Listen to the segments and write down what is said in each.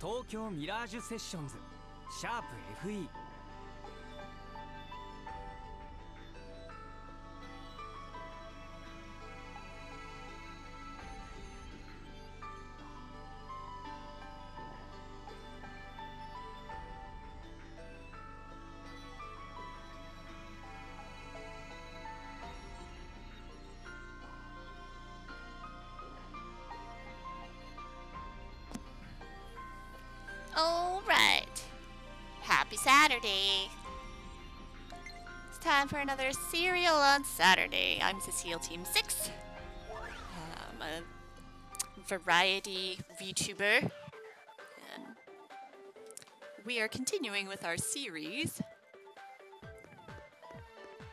東京ミラージュセッションズ。シャープ FE Saturday. It's time for another Cereal on Saturday. I'm Cecile Team 6. I'm a variety VTuber. And we are continuing with our series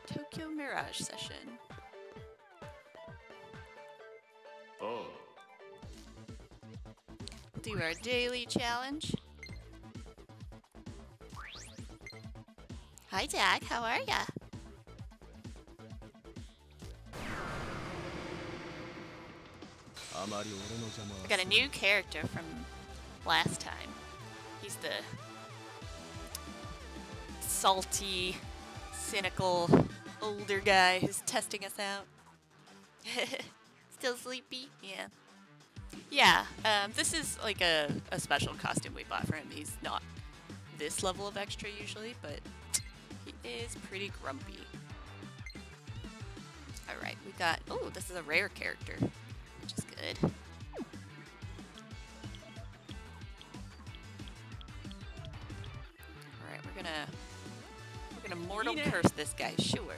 Tokyo Mirage session. Oh, Do our daily challenge. Hi, Jack. How are ya? I got a new character from last time. He's the salty, cynical, older guy who's testing us out. Still sleepy? Yeah. Yeah, um, this is like a, a special costume we bought for him. He's not this level of extra usually, but is pretty grumpy. Alright, we got. Oh, this is a rare character, which is good. Alright, we're gonna. We're gonna mortal Ine. curse this guy, sure.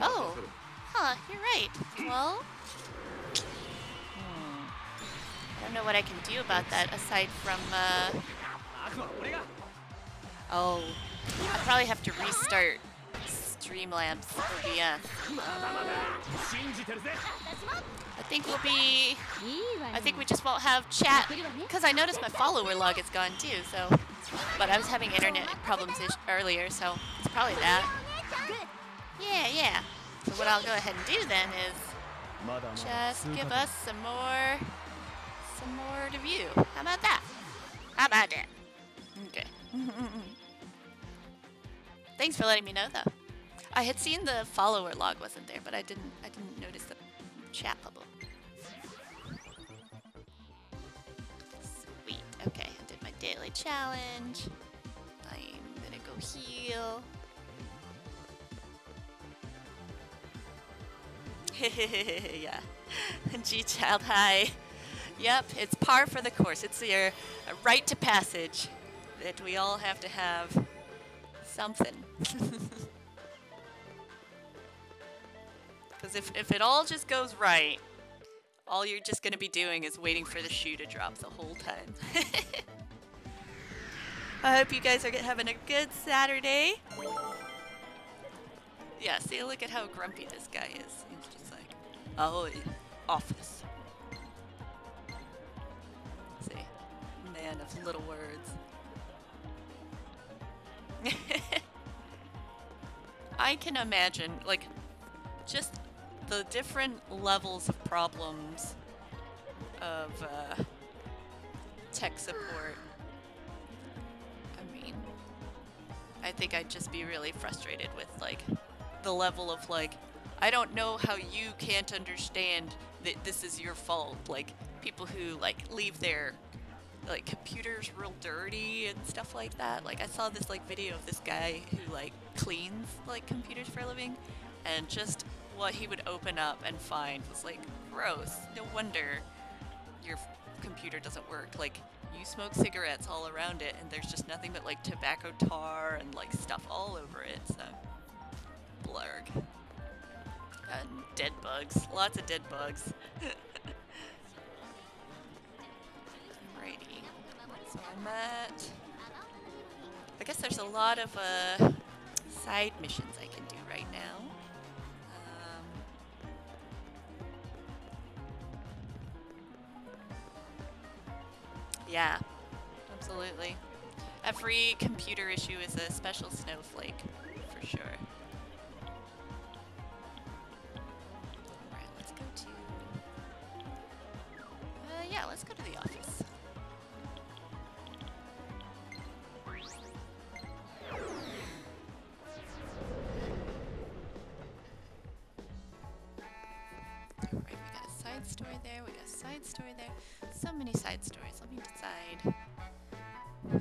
Oh, huh, you're right. Well, don't know what I can do about that aside from, uh... Oh. I probably have to restart Streamlabs OBS. Uh, I think we'll be... I think we just won't have chat, because I noticed my follower log is gone too, so... But I was having internet problems earlier, so it's probably that. Yeah, yeah. So what I'll go ahead and do then is just give us some more some more to view. How about that? How about that? Okay. Thanks for letting me know, though. I had seen the follower log wasn't there, but I didn't. I didn't notice the chat bubble. Sweet. Okay, I did my daily challenge. I'm gonna go heal. yeah. G Child High. Yep, it's par for the course. It's your right to passage that we all have to have something. Because if, if it all just goes right, all you're just going to be doing is waiting for the shoe to drop the whole time. I hope you guys are having a good Saturday. Yeah, see, look at how grumpy this guy is. He's just like, oh, office. Man of little words. I can imagine, like, just the different levels of problems of uh, tech support. I mean, I think I'd just be really frustrated with, like, the level of like I don't know how you can't understand that this is your fault. Like people who like leave their like computers real dirty and stuff like that. Like I saw this like video of this guy who like cleans like computers for a living and just what he would open up and find was like gross. No wonder your computer doesn't work. Like you smoke cigarettes all around it and there's just nothing but like tobacco tar and like stuff all over it. So Blurg. And dead bugs. Lots of dead bugs. Alrighty. I guess there's a lot of uh, side missions I can do right now. Um, yeah, absolutely. Every computer issue is a special snowflake, for sure. Alright, let's go to Yeah, let's go to the office. Side story there. So many side stories. Let me decide who,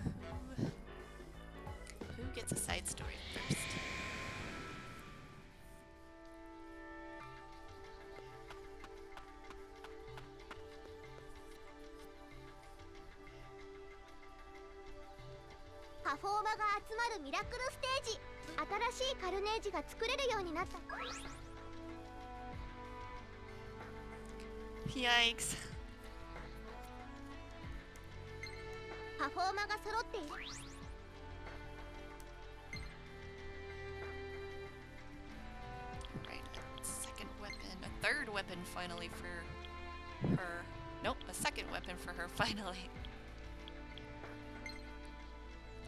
who gets a side story first. "パフォーマが集まるミラクルステージ新しいカルネージが作れるようになった Yikes. パフォーマが揃っている Right, a second weapon, a third weapon finally for her. Nope, a second weapon for her finally.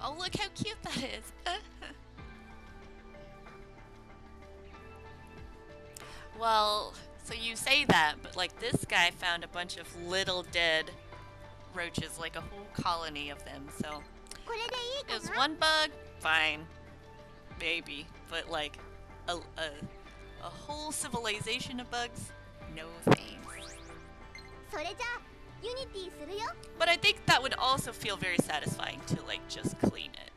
Oh, look how cute that is! well, so you say that, but like this guy found a bunch of little dead roaches, like a whole colony of them. So it was one bug, fine, maybe, but like a, a, a whole civilization of bugs, no thanks. But I think that would also feel very satisfying to like just clean it.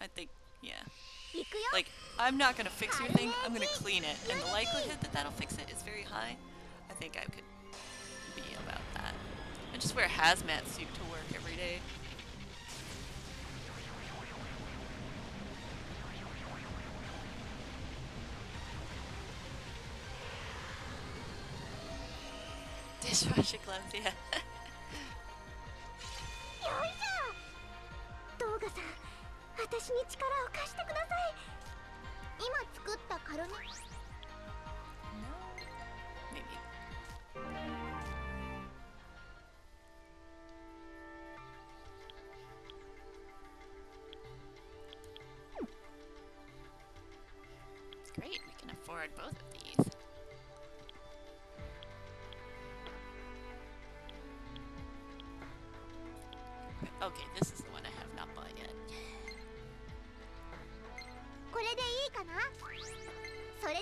I think, yeah. Like I'm not gonna fix your thing, I'm gonna clean it. And the likelihood that that'll fix it is very high. I think I could be about that. I just wear a hazmat suit to work every day. Dishwasher gloves, yeah. 今作ったカルネ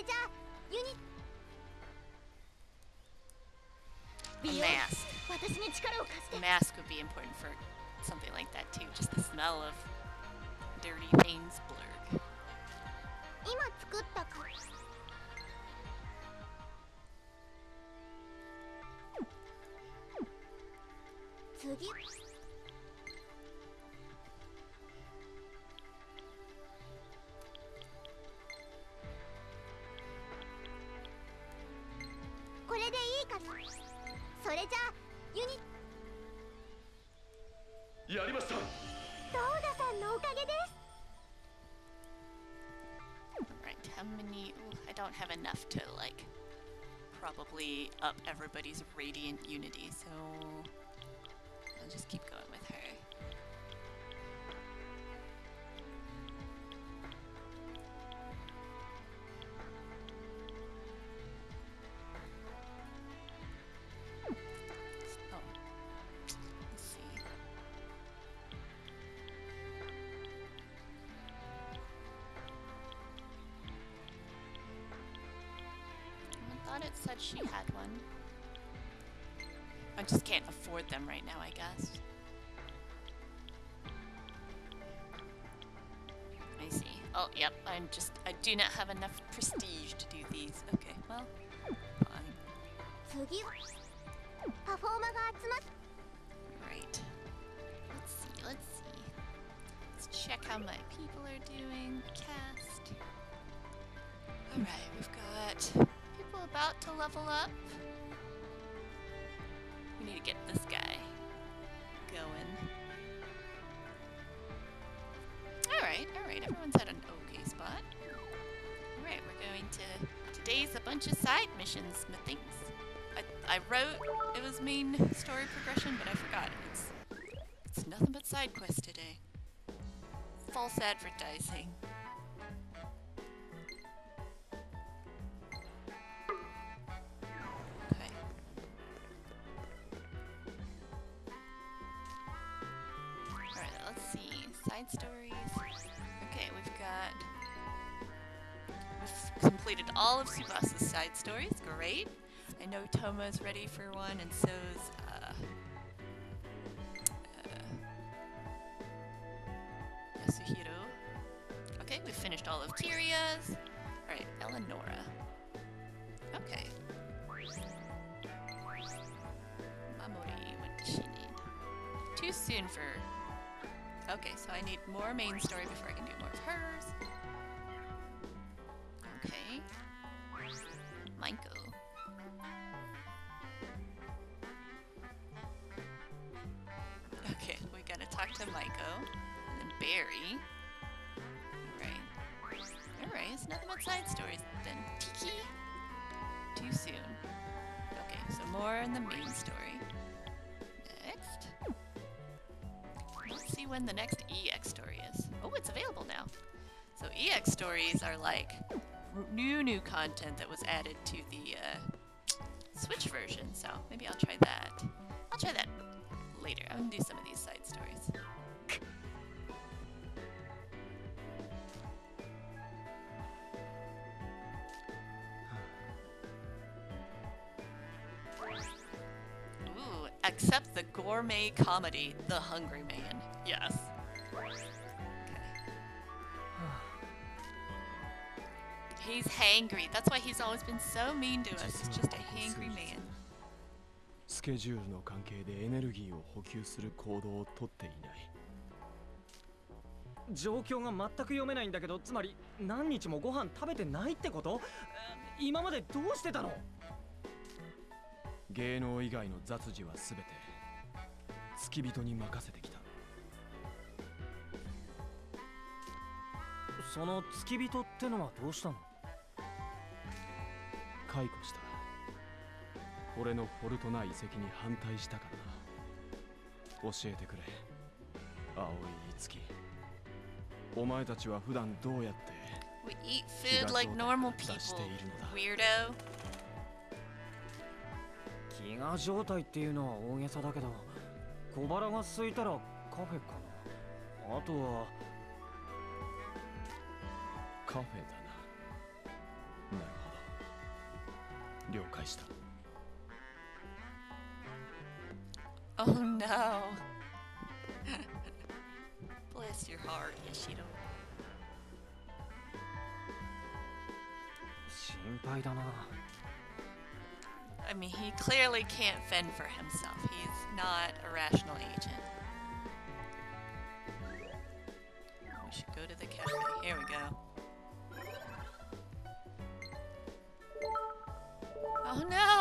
じゃあユニ A 美容 mask. 私に力を貸して A mask would be important for something like that too. Just the smell of dirty things blurred. 今作ったカル次こ Up everybody's radiant unity, so said she had one. I just can't afford them right now, I guess. I see. Oh, yep, I'm just... I do not have enough prestige to do these. Okay, well, fine. Right. Let's see, let's see. Let's check how my people are doing. Cast. Alright about to level up. We need to get this guy going. Alright, alright. Everyone's at an okay spot. Alright, we're going to. Today's a bunch of side missions, methinks. I, I wrote it was main story progression, but I forgot. It's it's nothing but side quests today. False advertising. Stories. Great. I know Toma's ready for one, and so's. Uh, uh, Yasuhiro. Okay, we've finished all of Kiria's. Alright, Eleonora. Okay. Mamori, what does she need? Too soon for. Okay, so I need more main when the next EX story is. Oh, it's available now. So EX stories are like new new content that was added to the uh, Switch version. So maybe I'll try that. I'll try that later. I'm gonna do some of these side stories. Ooh, accept the gourmet comedy, The Hungry Man. Yes. Okay. He's hangry. That's why he's always been so mean to us. He's just a hangry man. スケジュールの関係でエネルギーを補給する行動をとっていない状況が全く読めないんだけどつまり何日もご飯食べてないってこと？えー今までどうしてたの？芸能以外の雑事は全て付き人に任せてきたその付き人ってのはどうしたの？解雇した。俺のフォルトナ遺跡に反対したからな。教えてくれ。青い樹お前たちは普段どうやって We eat food like normal people. Weirdo. 飢餓状態っていうのは大げさだけど小腹が空いたらカフェかな。あとはカフェだななるほど了解した Oh no. Bless your heart, Yashido. 心配だな I mean, he clearly can't fend for himself. He's not a rational agent. We should go to the cafe. Here we go. Oh no,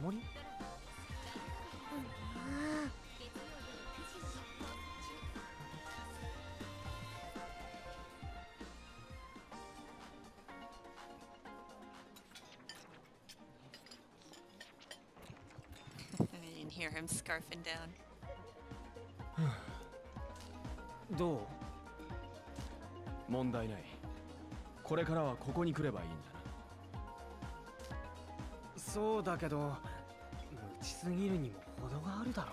守り？どう？問題ない。これからはここに来ればいいんだな。そうだけど無知すぎるにも程があるだろ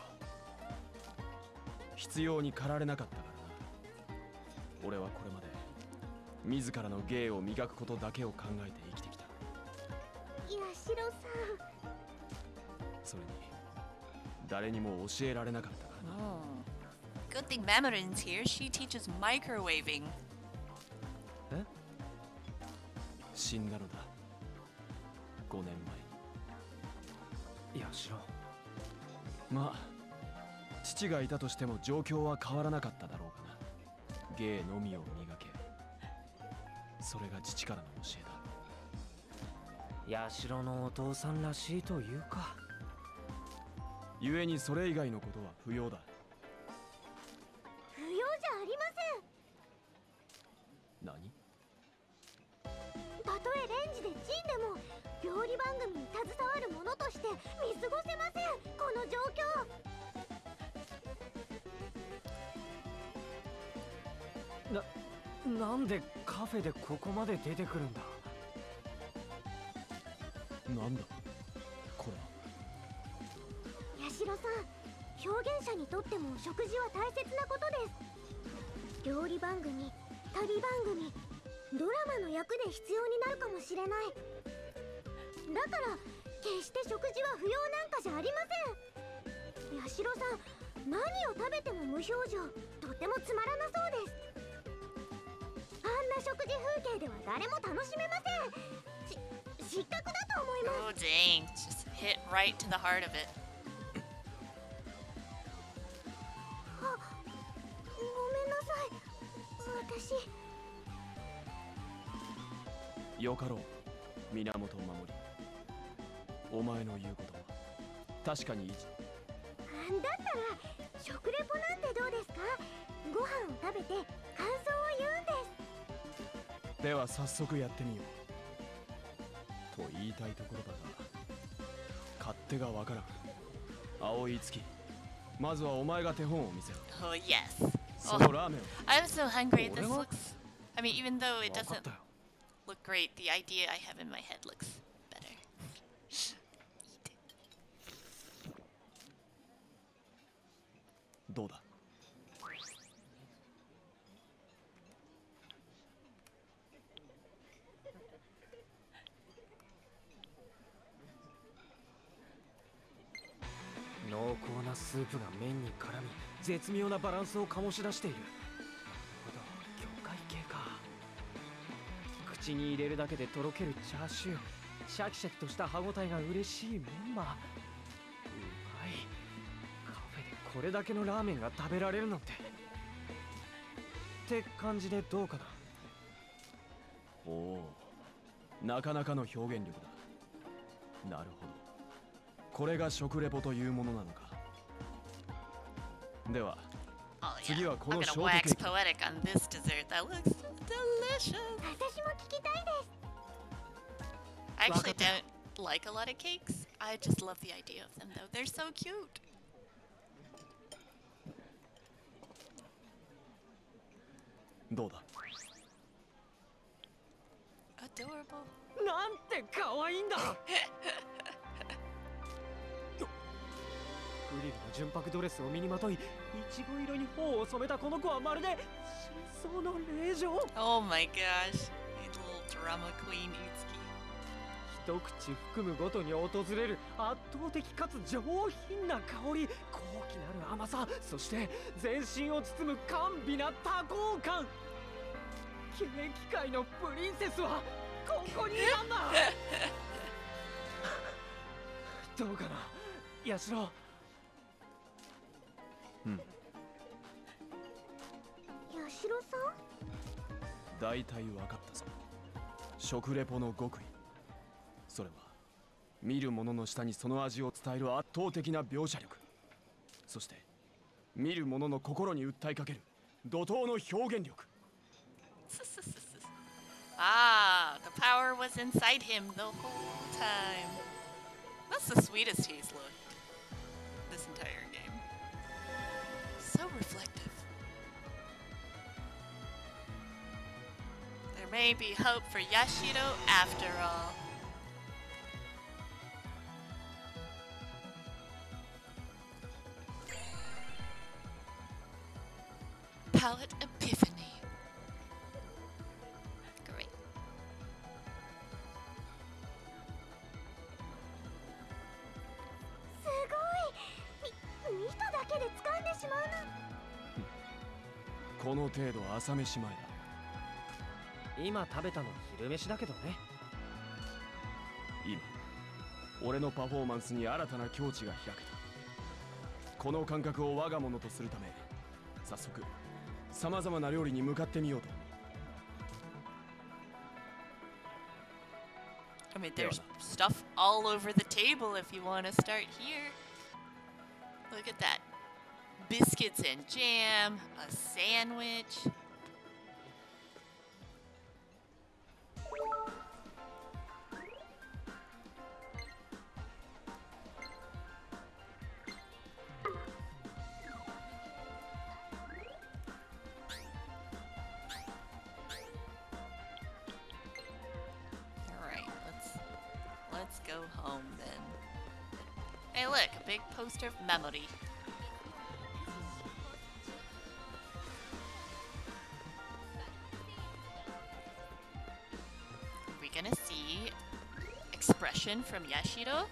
必要に駆られなかったからな。俺はこれまで自らの芸を磨くことだけを考えて生きてきた。八代さそれに誰にも教えられなかったからな。Good thing Mamorin's here. She teaches microwaving. 死んだのだまあ父がいたとしても状況は変わらなかっただろうがな。芸のみを磨け。それが父からの教えだ。社のお父さんらしいというか。故にそれ以外のことは不要だここまで出てくるんだ。なんだ？これは。八代さん表現者にとっても食事は大切なことです。料理番組旅番組ドラマの役で必要になるかもしれない。だから決して食事は不要なんかじゃありません。八代さん何を食べても無表情とてもつまらなそうですな食事風景では誰も楽しめません。し失格だと思います。Oh dang, just hit right to the heart of it. あ ごめんなさい。私よかろう。源守。お前の言うことは確かにいい。だったら食レポなんてどうですか？ご飯を食べて感想を言うんでは早速やってみようと言いたいところだが勝手がわからん青い月まずはお前が手本を見せろ Oh yes. そのラーメンを I'm so hungry. This looks. I mean, even though it doesn't look great, the idea I have in my head スープが麺に絡み絶妙なバランスを醸し出している。なるほど魚介系か。口に入れるだけでとろけるチャーシュー。シャキシャキとした歯ごたえが嬉しいメンマ。うまい。カフェでこれだけのラーメンが食べられるなんて。って感じでどうかな。おおなかなかの表現力だ。なるほど。これが食レポというものなのか。では Oh次yeah. はこ I'm の gonna ショート wax ケーキ poetic on this dessert. That looks delicious. 私も聞きたいです I actually Wakata. don't like a lot of cakes. I just love the idea of them, though. They're so cute. どうだ Adorable. フリルの純白ドレスを身にまといいちご色に頬を染めたこの子はまるで真相の霊嬢。Oh my gosh. Little drama queen. 一口含むごとに訪れる圧倒的かつ上品な香り高貴なる甘さそして全身を包む甘美な多幸感。ケーキ界のプリンセスはここにいたんだ。どうかな？ヤシロ八代さん？大体分かったぞ。食レポの極意。それは見る者の下にその味を伝える圧倒的な描写力。そして見る者の心に訴えかける。怒涛の表現力。Ah, the power was inside him the whole time. That's the sweetest he's looked reflective. There may be hope for Yashiro after all. Palette Epiphany. けで掴んでしまうなんこの程度朝飯前だ。今食べたの昼飯だけどね。今俺のパフォーマンスに新たな境地が開けた。この感覚を我が物とするため早速さまざまな料理に向かってみようと。I mean, there's stuff all over the table if you want to start here. Look at that. Biscuits and jam, a sandwich. Let's go home then. Hey, look, a big poster of Mamori. expression from Yashiro?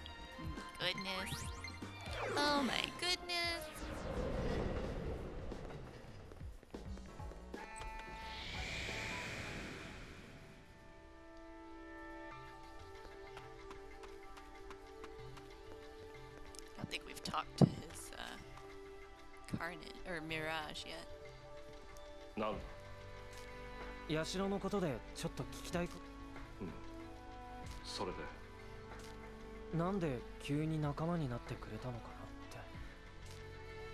Goodness. Oh my goodness. I don't think we've talked to his uh, Carnage or Mirage yet. なんだ社のことでちょっと聞きたいこそれで なんで急に仲間になってくれたのかなっ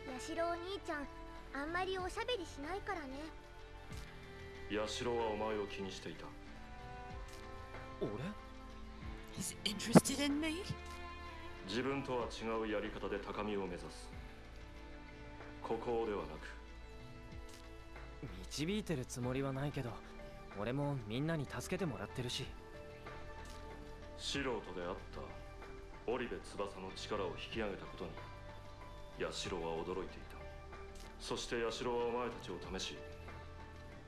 て。ヤシロお兄ちゃんあんまりおしゃべりしないからね。ヤシロはお前を気にしていた。俺？He's interested in me? 自分とは違うやり方で高みを目指す。孤高ではなく。導いてるつもりはないけど俺もみんなに助けてもらってるし。素人であった織部翼の力を引き上げたことにヤシロは驚いていた。そしてヤシロはお前たちを試し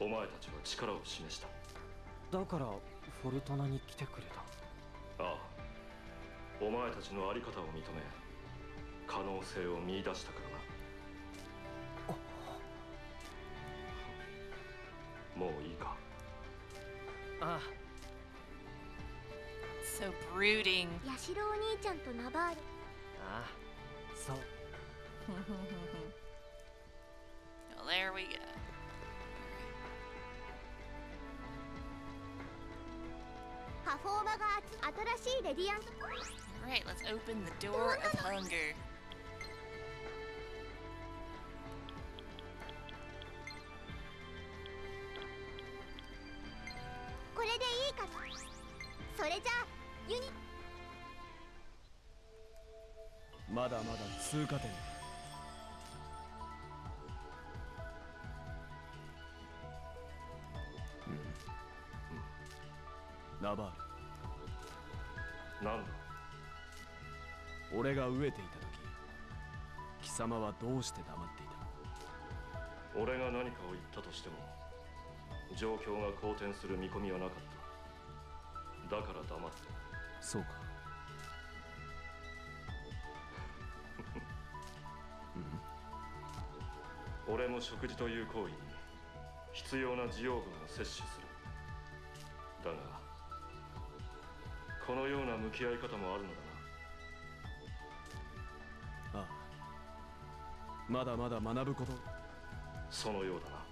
お前たちは力を示した。だからフォルトナに来てくれた。ああ。お前たちの在り方を認め可能性を見出したからな。もういいか。ああ So brooding. Ah, so. well, there we go. Alright, let's open the door of hunger. まだまだ通過点。だナバーなんだ？ル俺が飢えていた時貴様はどうして黙っていた？俺が何かを言ったとしても状況が好転する見込みはなかった。だから黙って。そうか俺も食事という行為に必要な需要分を摂取するだがこのような向き合い方もあるのだなああまだまだ学ぶことそのようだな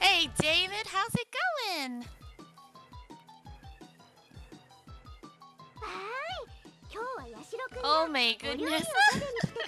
Hey, David, how's it going? わーい今日はヤシロくん Oh が my お料理を goodness. 食べに来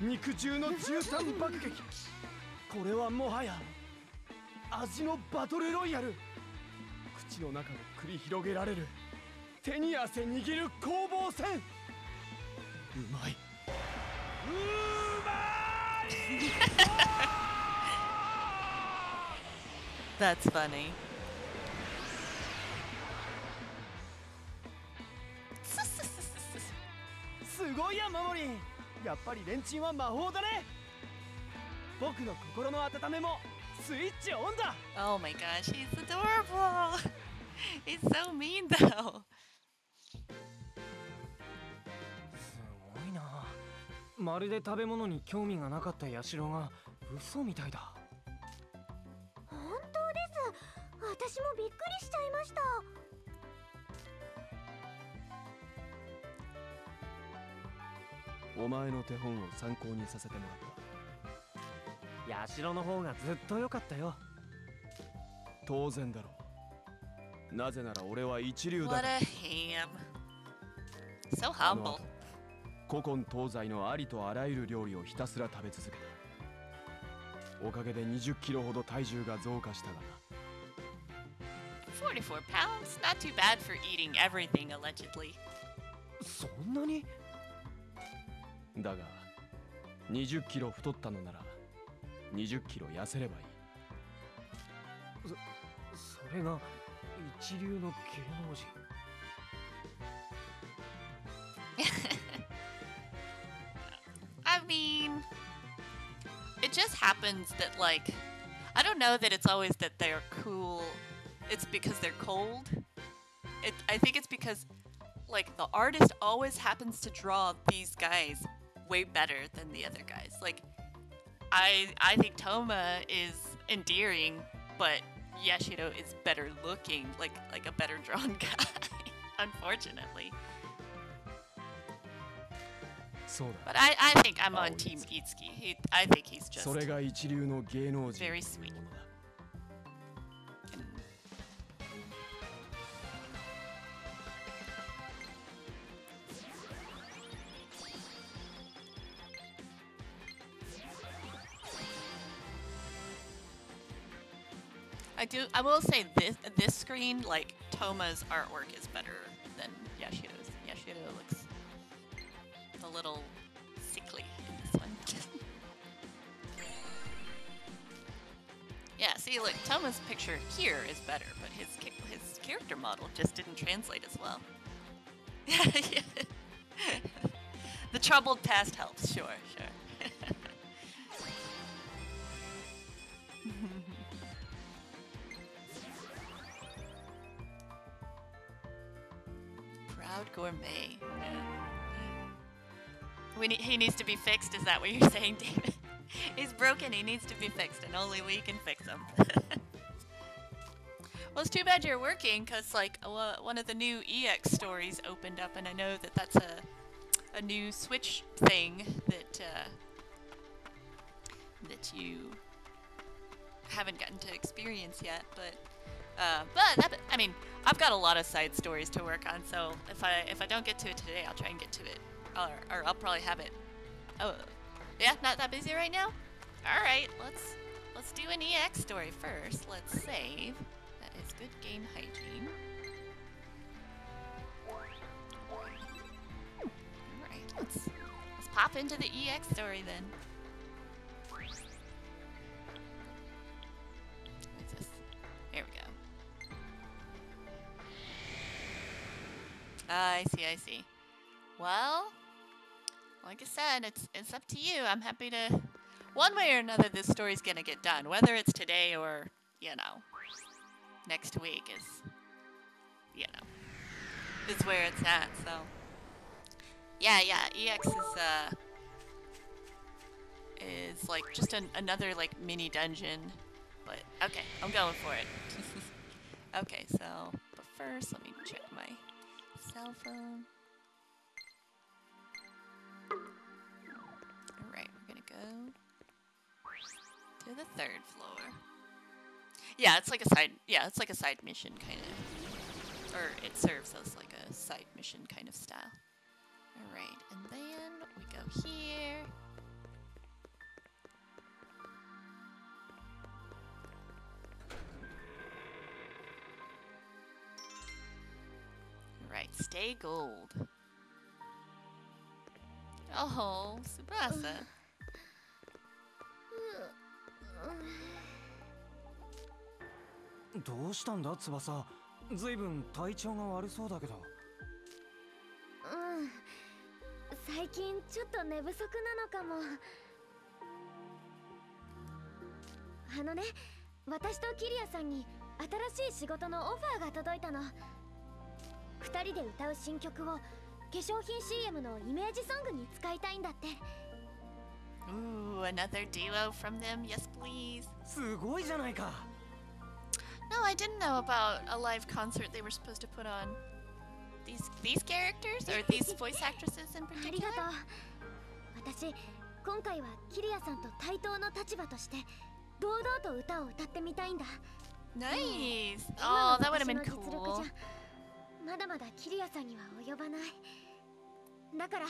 肉汁の13爆撃。これはもはや味のバトルロイヤル。口の中で繰り広げられる。手に汗握る攻防戦。うまい。うまい。That's funny. やっぱりレンチンは魔法だね。僕の心の温めもスイッチオンだ。Oh my gosh, he's adorable! It's so mean though! すごいな。まるで食べ物に興味がなかったヤシロが嘘みたいだ。本当です。私もびっくりしちゃいました。お前の手本を参考にさせてもらったヤシロの方がずっと良かったよ当然だろうなぜなら俺は一流だ What から a ham. So humble. 後古今東西のありとあらゆる料理をひたすら食べ続けたおかげで20キロほど体重が増加したがな44 pounds? Not too bad for eating everything, allegedly. そんなに？だが20キロ太ったのなら20キロ痩せればいいそれが一流の芸能人 I mean, it just happens that, like, I don't know that it's always that they're cool. It's because they're cold. It, I think it's because, like, the artist always happens to draw these guys way better than the other guys. Like, I I think Toma is endearing, but Yashiro is better looking, like like a better drawn guy. unfortunately. But I, I think I'm on Team Itsuki. He, I think he's just very sweet. Do. I will say this this screen, like Toma's artwork is better than Yashiro's. Yashiro looks a little sickly in this one. yeah. See, look, Toma's picture here is better, but his his character model just didn't translate as well. Yeah. the troubled past helps. Sure, sure. Proud gourmet. We need, he needs to be fixed. Is that what you're saying, David? He's broken. He needs to be fixed, and only we can fix him. well, it's too bad you're working, cause like one of the new EX stories opened up, and I know that that's a a new Switch thing that uh, that you haven't gotten to experience yet, but uh, but that, I mean, I've got a lot of side stories to work on, so if I if I don't get to it today, I'll try and get to it, or, or I'll probably have it. Oh, yeah, not that busy right now. All right, let's let's do an EX story first. Let's save. That is good game hygiene. All right, let's let's pop into the EX story then. I see, I see. Well, like I said, it's it's up to you. I'm happy to one way or another this story's gonna get done. Whether it's today or, you know, next week is you know is where it's at, so yeah, yeah, EX is uh is like just an, another like mini dungeon. But okay, I'm going for it. okay, so but first let me check my cell phone. Alright, we're gonna go to the third floor. Yeah, it's like a side yeah, it's like a side mission kind of or it serves as like a side mission kind of style. Alright, and then we go here. Right, stay gold. Oh, Subasa. どうしたんだ翼ずいぶん体調が悪そうだけどうん最近ちょっと寝不足なのかもあのね私とキリアさんに新しい仕事のオファーが届いたの2人で歌う新曲を化粧品 CM のイメージソングに使いたいんだって Ooh, another duo from them. Yes, please. すごいじゃないか No, I didn't know about a live concert they were supposed to put on. These these characters or these voice actresses in ありが particular? とう私今回はキリアさんと対等の立場として堂々と歌を歌ってみたいんだ Nice. 今 Oh, の that would have 私 been cool. まだまだキリアさんには及ばないだから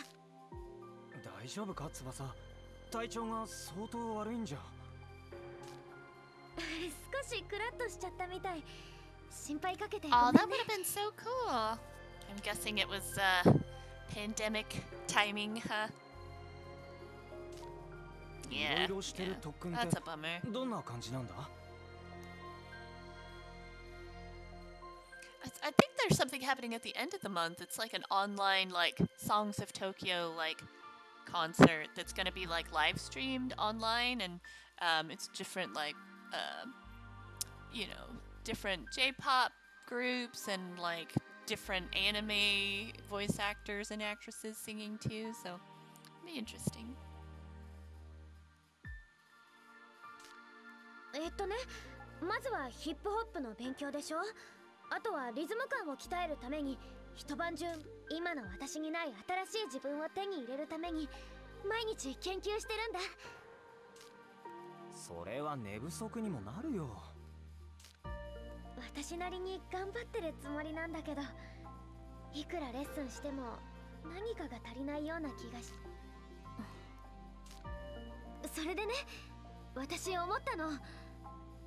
大丈夫か翼体調が相当悪いんじゃ少しクラッとしちゃったみたい心配かけて Oh, ごめ that んね would have been so cool. I'm guessing it was uh, pandemic timing, huh? い Yeah. ろいろしてる yeah. 特訓っ That's て a bummer. どんな感じなんだ I, I think there's something happening at the end of the month. It's like an online like Songs of Tokyo like concert that's gonna be like live streamed online, and um, it's different like um you know different J-pop groups and like different anime voice actors and actresses singing too. So it'll be interesting. えっとねまずはヒップホップの勉強でしょ あとはリズム感を鍛えるために一晩中今の私にない新しい自分を手に入れるために毎日研究してるんだ。それは寝不足にもなるよ。私なりに頑張ってるつもりなんだけどいくらレッスンしても何かが足りないような気がしそれでね私思ったの。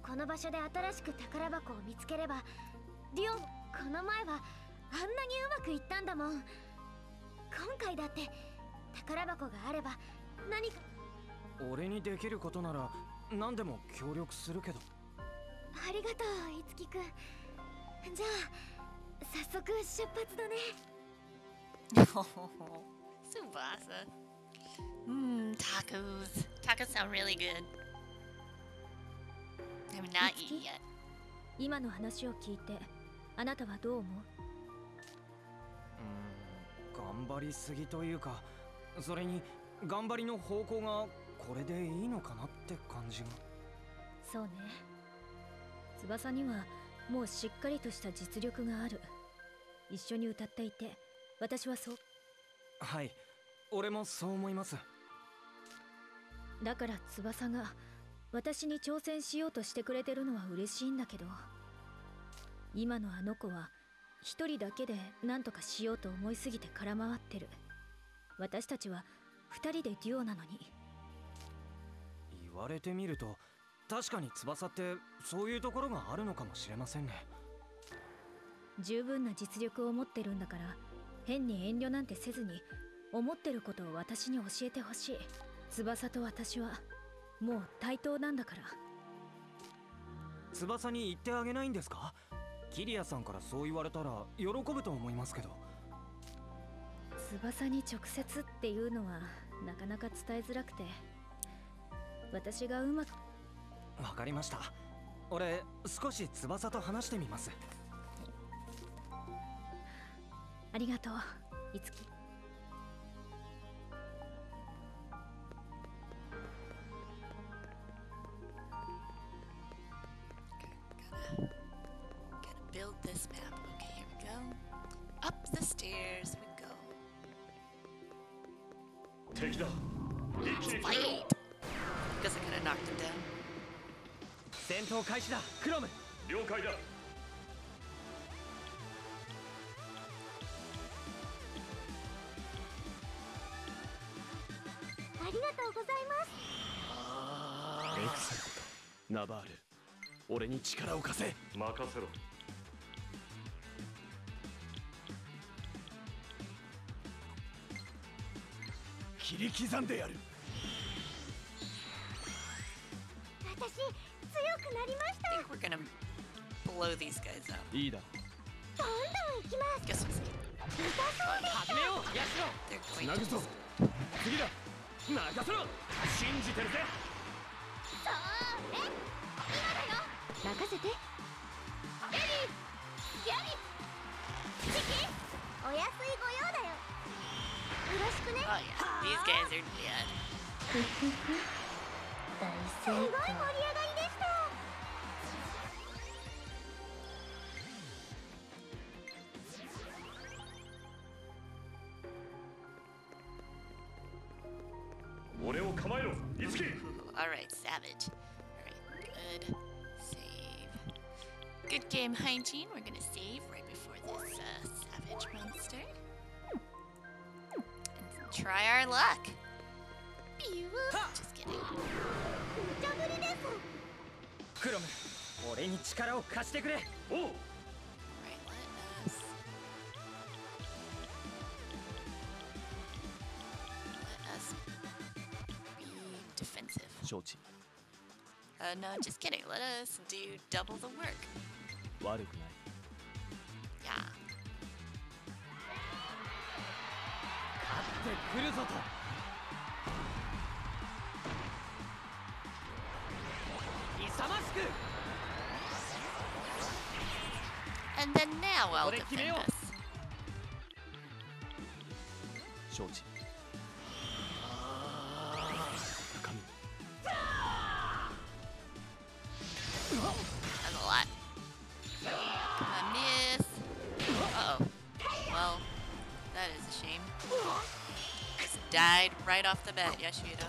この場所で新しく宝箱を見つければリオンこの前はあんなにうまくいったんだもん今回だって宝箱があれば何か俺にできることなら何でも協力するけどありがとういつきくんじゃあ早速出発だね Subasa. Mmm, tacos. Tacos sound really good. I've not eaten yet. 今の話を聞いてあなたはどう思う？うーん頑張りすぎというかそれに頑張りの方向がこれでいいのかなって感じが。そうね。翼にはもうしっかりとした実力がある。一緒に歌っていて私はそう。はい。俺もそう思います。だから翼が私に挑戦しようとしてくれてるのは嬉しいんだけど今のあの子は一人だけで何とかしようと思いすぎて空回ってる。私たちは二人でデュオなのに。言われてみると確かに翼ってそういうところがあるのかもしれませんね。十分な実力を持ってるんだから変に遠慮なんてせずに思ってることを私に教えてほしい。翼と私はもう対等なんだから。翼に言ってあげないんですか？キリアさんからそう言われたら喜ぶと思いますけど。翼に直接っていうのはなかなか伝えづらくて。私がうまくわかりました。俺少し翼と話してみます。ありがとういつき戦闘開始だ。クロム。了解だ。ありがとうございます。エクセレント。ナバール。俺に力を貸せ。任せろ。切り刻んでやるいいだ。す。よ。すごい盛り上がり。game hygiene. We're gonna save right before this uh, savage monster. And try our luck. Just kidding. Right, defensive. Uh, no, just kidding. Let us do double the work. 悪くない Yeah. 勝ってくるぞと勇ましく And then now I'll defend us. 承知 right off the bat, Yashiro.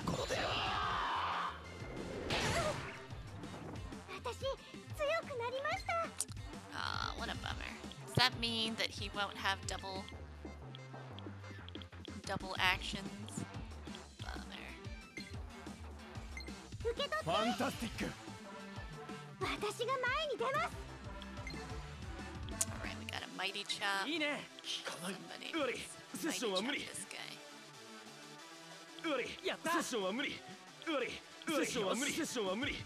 Aw, ah, what a bummer. Does that mean that he won't have double... double actions? Bummer. Fantastic! Alright, we got a mighty chop. Mighty chop うわり。やった。セッションは無理。うわりセッションは無理。セッションは無理.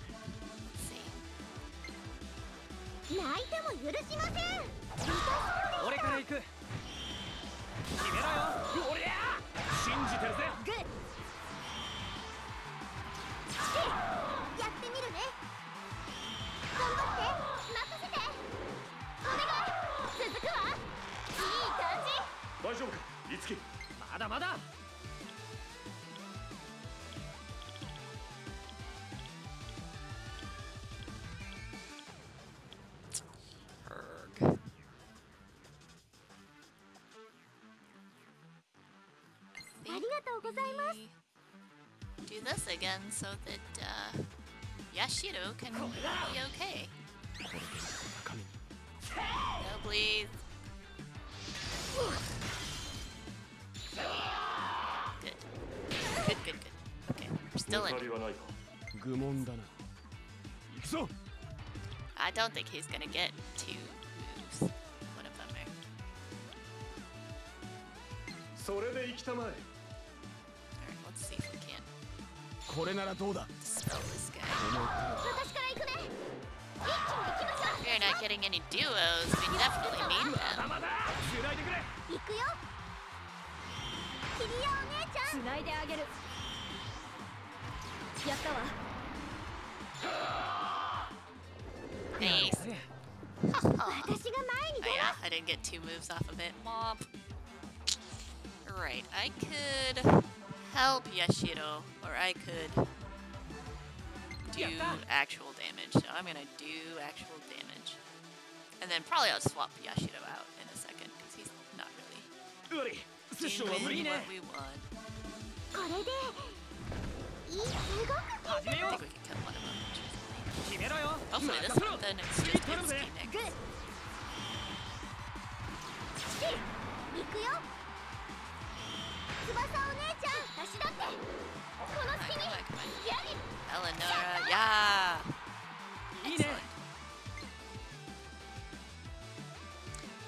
泣いても許しません。俺から行く。決めろよ。おりゃ信じてるぜ。グッ。やってみるね。頑張って。任せて。お願い。続くわ。いい感じ。大丈夫か？いつき？まだまだ again so that uh, Yashiro can be okay. No, please. Good. Good, good, good. Okay, we're still in. I don't think he's gonna get two moves. これならどうだ dispel this guy. 私から行くね一気に行きましょ If you're not getting any duos, we definitely need them. まだ繋いでくれう行くよキリヤお姉ちゃんつないであげるやったわ Nice. ね Oh, 私が前に出 yeah, ま I didn't get two moves off of it. Mop. Right, I could help Yashiro, or I could do actual damage. So I'm gonna do actual damage. And then probably I'll swap Yashiro out in a second, because he's not really doing what we want. I think we can kill one of them. Hopefully this one then it's just Mitsuki. Yeah! Excellent.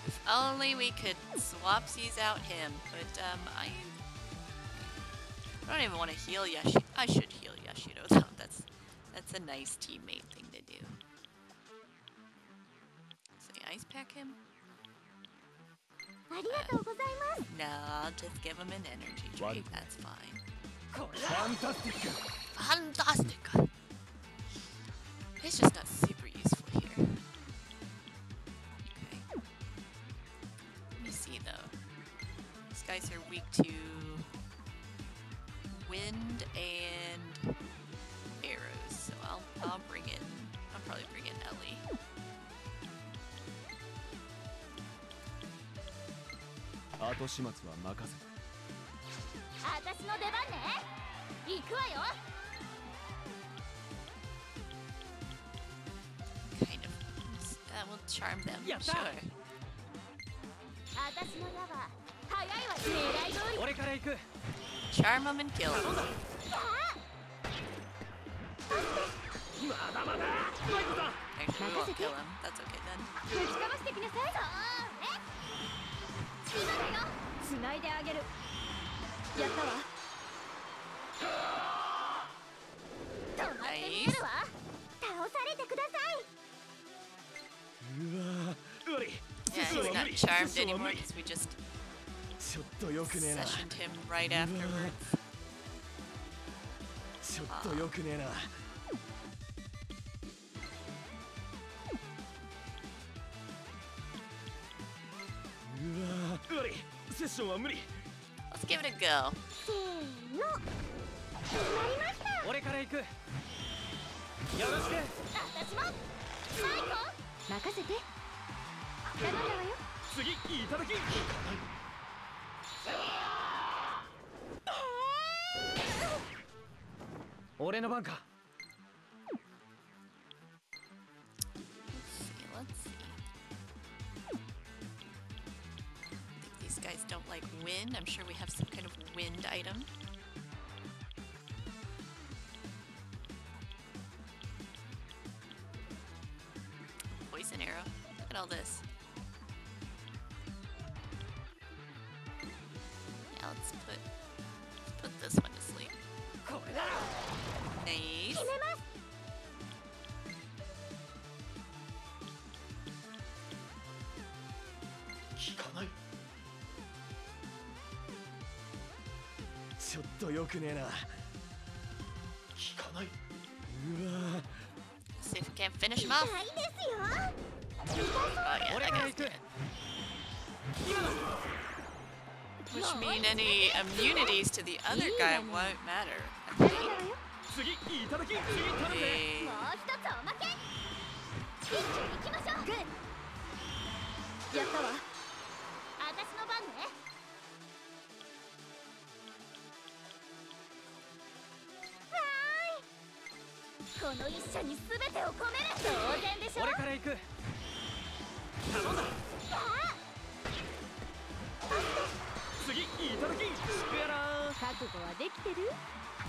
If only we could swapsies out him, but um, I, I don't even want to heal Yashiro. I should heal Yashiro though. That's that's a nice teammate thing to do. So ice pack him. No, I'll just give him an energy drink. One. That's fine. Fantastic. Fantastic. It's just not super useful here. Okay. Let me see though. These guys are weak to wind and arrows, so I'll I'll bring it. 後始末は任せあた。しの出番ね。行くわよ。Kind of, that will charm them, た、sure. あたしの矢は早いわ。狙い通り。俺から行く。Charm them and kill だまだ。任て。待ち構てきなさい。つないであげるやったわ止まってみせるわ倒されてくださいうわー悪い Yeah, he's not charmed anymore because we just ちょっとよくねえな sessioned him right afterwards. ちセッションは無理。Let's give it a go. せーの。決まりました。俺から行く。よろしく私も。マイコ任せて。頼んだわよ。次いただき。俺の番か wind. I'm sure we have some kind of wind item. Poison arrow. Look at all this. よくねえな効かないうわ See if we can't finish him off. 痛いですよ Oh yeah, 俺 that から guy's 行く dead. Which mean any immunities to the other guy won't matter. I 頼んだ think. わ 然でしょ？俺から行く。頼んだ。次いただきしくやら覚悟はでき。てる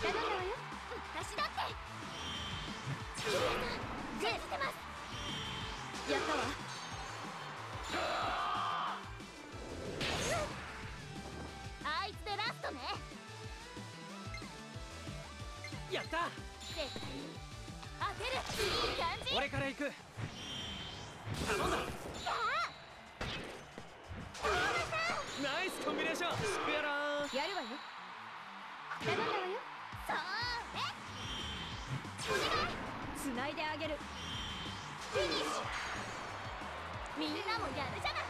頼んだわよ。私だって。キリアさん信じてます。やったわ。あいつでラストね。やった。絶対に。当てる俺から行く。頼んだ。ナイスコンビネーション。しくやらやるわよ。頼んだわよ。そうね。お願いつないであげる。フィニッシュ。みんなもやるじゃない。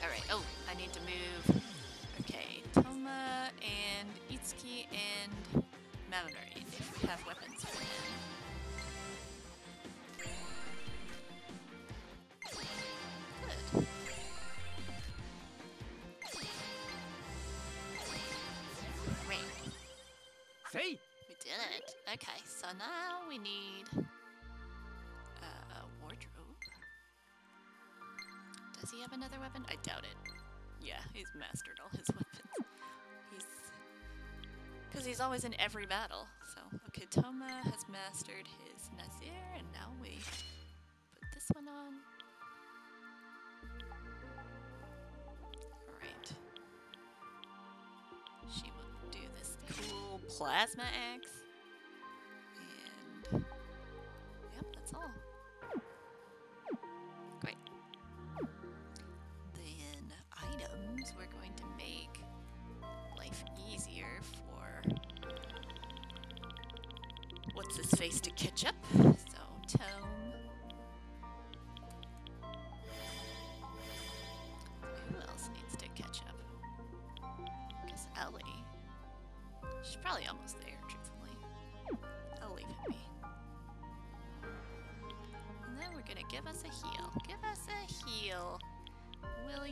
Alright, oh, I need to move. Now we need a wardrobe. Does he have another weapon? I doubt it. Yeah, he's mastered all his weapons. He's because he's always in every battle. So okay, Toma has mastered his Nazir, and now we put this one on. All right. She will do this cool plasma axe. All. Great. Then items we're going to make life easier for what's his face to catch up. So tome. Who else needs to catch up? Because Ellie. She's probably almost there,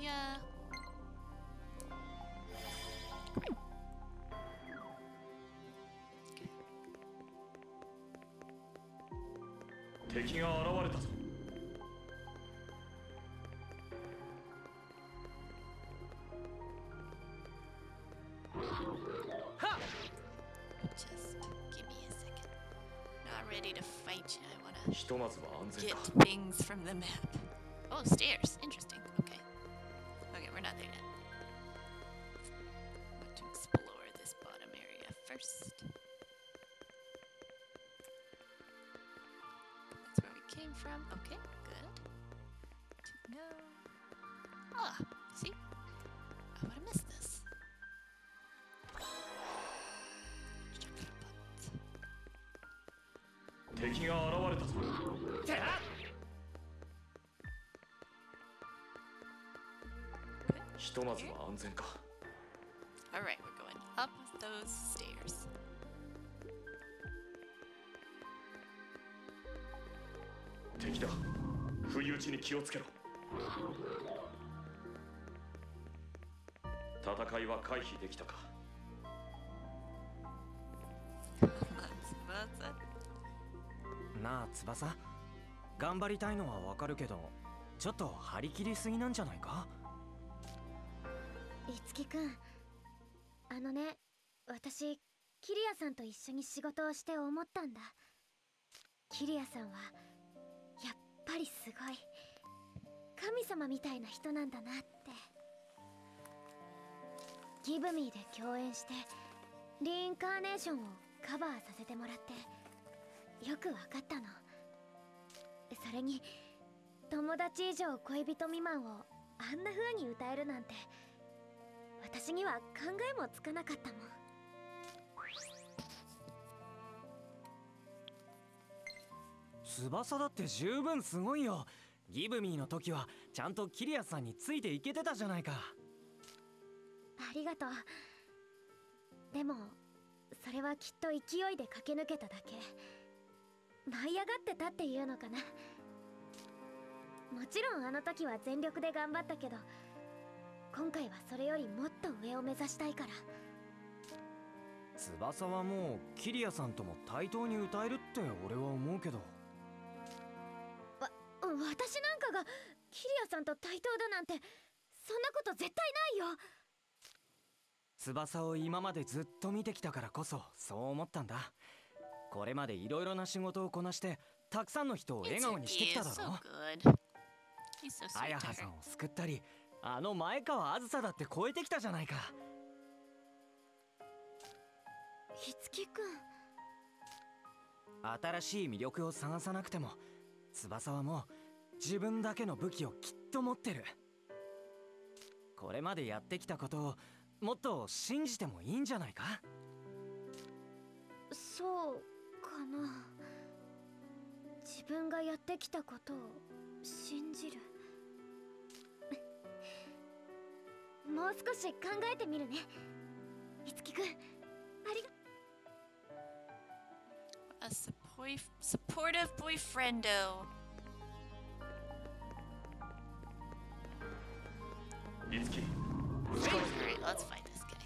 yeah. Just give me a second. Not ready to fight you. I wanna get things from the map. Oh, stairs. 敵が現れたぞ。ひとまずは安全か。All right, we're going up those stairs. 敵だ。不意打ちに気をつけろ。戦いは回避できたか翼？頑張りたいのはわかるけどちょっと張り切りすぎなんじゃないか？いつきくんあのね私キリアさんと一緒に仕事をして思ったんだ。キリアさんはやっぱりすごい神様みたいな人なんだなって。ギブミーで共演してリインカーネーションをカバーさせてもらってよくわかったの。それに友達以上恋人未満をあんな風に歌えるなんて私には考えもつかなかったもん。翼だって十分すごいよ。ギブミーの時はちゃんとキリアさんについていけてたじゃないか。ありがとう。でもそれはきっと勢いで駆け抜けただけ舞い上がってたっていうのかな。もちろんあの時は全力で頑張ったけど今回はそれよりもっと上を目指したいから。翼はもうキリアさんとも対等に歌えるって俺は思うけど。私なんかがキリアさんと対等だなんてそんなこと絶対ないよ。翼を今までずっと見てきたからこそそう思ったんだこれまでいろいろな仕事をこなしてたくさんの人を笑顔にしてきただろ to は her. さんを救ったりあの前川あずさだって超えてきたじゃないか。ひつきくん新しい魅力を探さなくても翼はもう自分だけの武器をきっと持ってる。これまでやってきたことをもっと信じてもいいんじゃないか？そうかな自分がやってきたことを信じるもう少し考えてみるねいつきくんありが A suppoi- supportive boyfriendo. いつき let's fight this guy.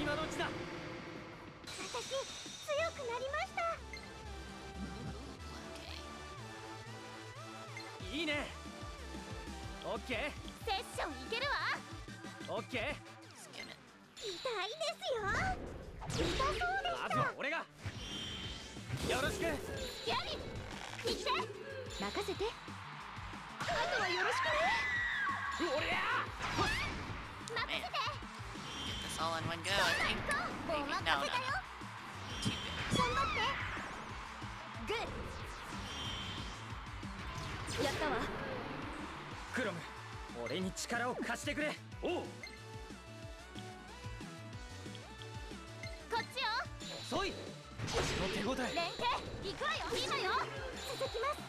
今のうちだ私りました.いいね。オッケセッションいけるわ。ーオッケー.痛いですよ。痛そうでまずは俺が。よろしく。ギャリ行って。任せて。あとはよろしくね。俺や Man. Get this all in one go, I think. もう。Maybe. 任せ no. やったわ。クロム俺に力を貸してくれ。おう。こっちよ。遅い。腰の手応え。連携。行くわよ今よ。続きます。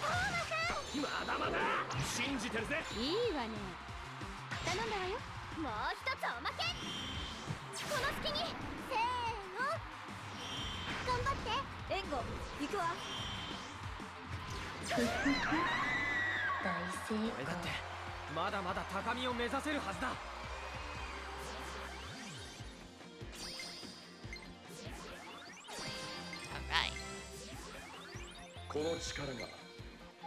トーマさまだまだ。信じてるぜ。んいいわね。頼んだわよ。もう一つおまけ。この隙に。せーの。頑張って援護行くわ。大成俺だってまだまだ高みを目指せるはずだ.この力が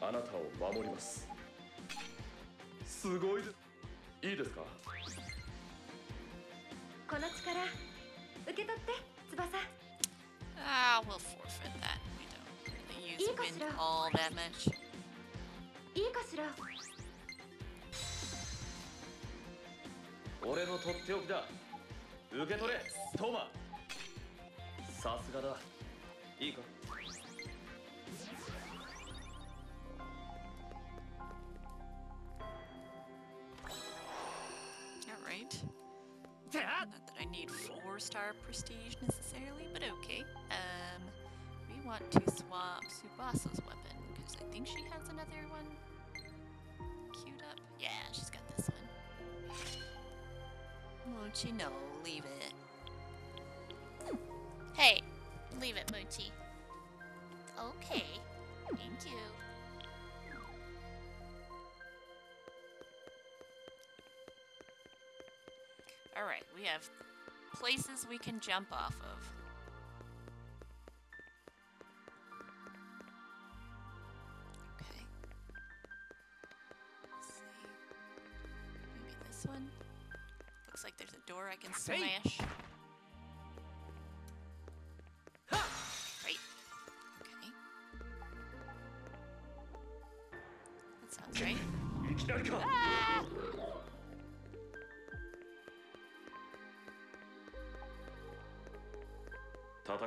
あなたを守ります。すごいでいいですか？この力受け取って翼 Ah, we'll forfeit that. We don't really use wind all that much. Alright. Not that I need four star prestige necessarily, but okay. Um, we want to swap Tsubasa's weapon because I think she has another one queued up. Yeah, she's got this one. Mochi, no, leave it. Hey, leave it, Mochi. Okay, thank you. Alright, we have places we can jump off of. Okay. Let's see. Maybe this one? Looks like there's a door I can Say. smash. Right. Okay. That sounds right. い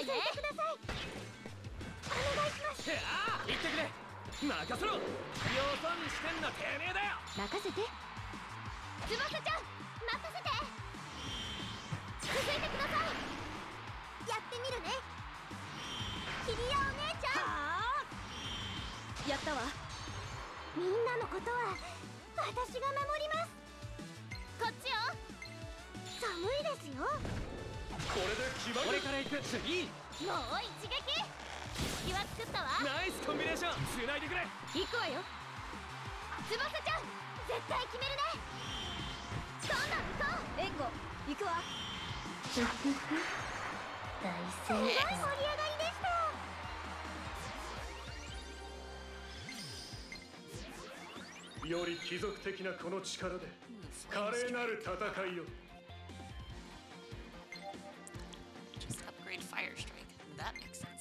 ッチリみたいね続いてくださいお願いします。てあ言ってくれ。任せろ。よそ見してんのてめえだよ。任せて。翼ちゃん任せて。続いてください。やってみるね。キリアお姉ちゃん。やったわ。みんなのことは私が守ります。こっちよ。寒いですよこれで決まり俺から行く次。もう一撃。隙は作ったわ。ナイスコンビネーション繋いでくれ。行くわよ。翼ちゃん絶対決めるね。どんどん行こう。援護行くわ。大すごい盛り上がりでした。より貴族的なこの力で華麗なる戦いを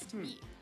しみ。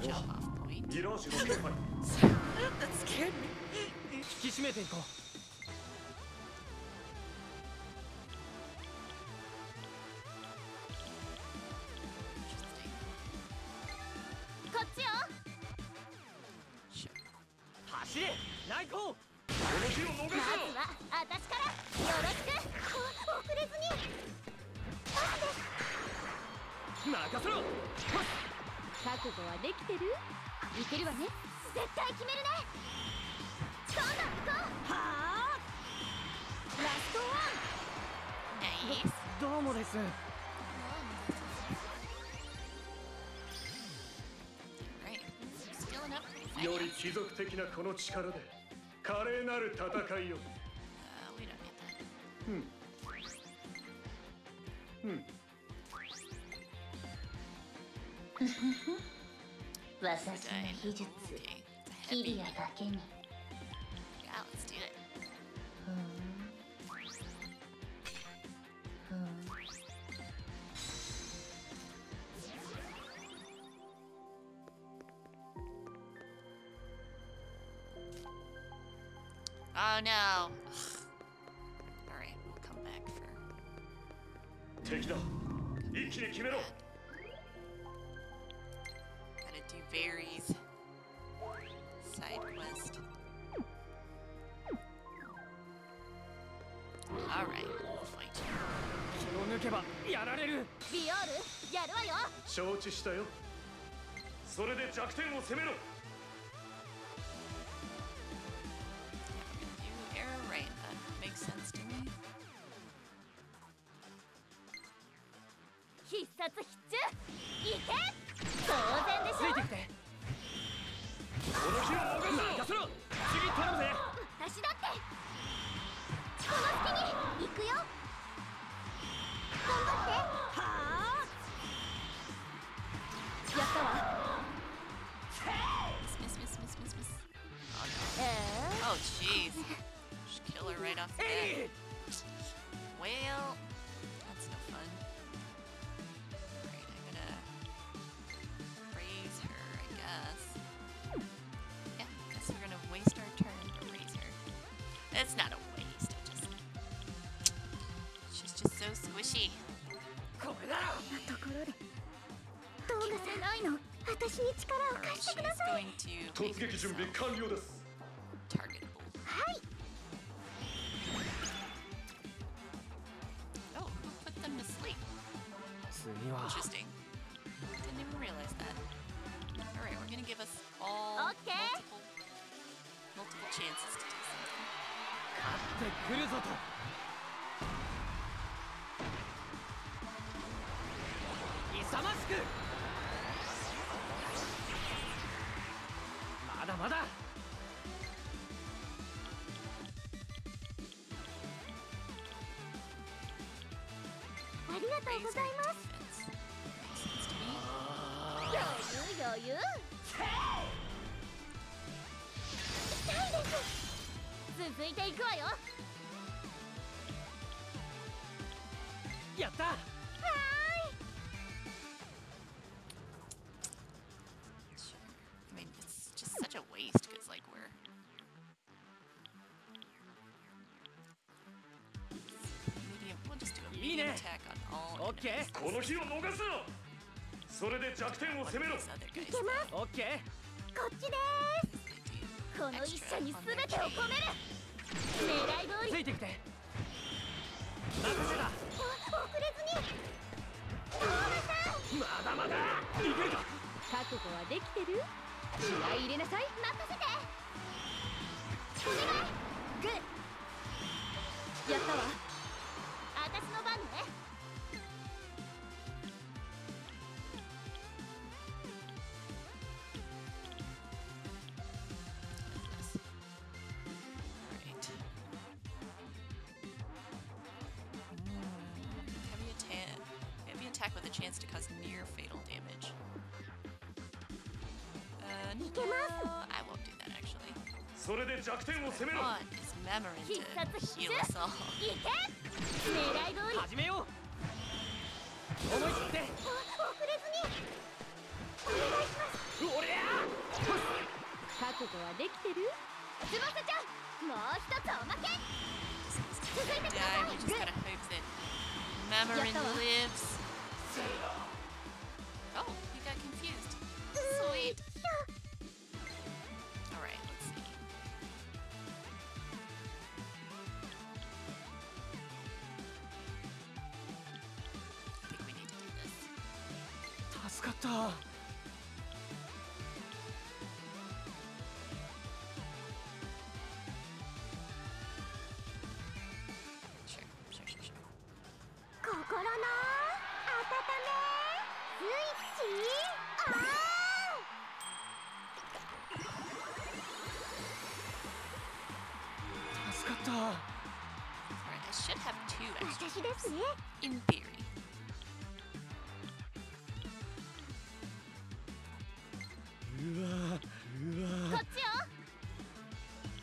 Kill off point. 引き締めていこう。貴族的なこの力で華麗なる戦いを。うん。うん。私の秘術、キリアだけに。Oh no. Alright, we'll come back for 敵だ一気に決めろ gotta do Varys side quest. Alright, we'll fight you. 気を抜けばやられるビオールやるわよ承知したよそれで弱点を攻めろ 私に力を貸してください。突撃準備完了です。まだ。ありがとうございます.余裕余裕。痛いです。続いていくわよ。はやったこの日を逃すな。それで弱点を攻めろ。いけます。ーオッケーこっちで.す。この一射に全てを込める。狙い通り。ついてきて。任せだお遅れずに。トーマさんまだまだ。いけるか覚悟はできてる？気合い入れなさい。任せてを攻めろ。必殺必け狙い通り。に。お覚悟はできてる？翼ちゃんもう一つおまけ。った。In theory. うわうわこっちよ。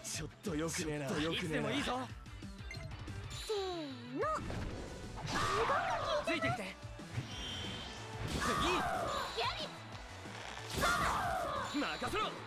ちょっとよくねえな。もいいぞ。せーのすごく効いてついてきて。次。ギャリ任せろ。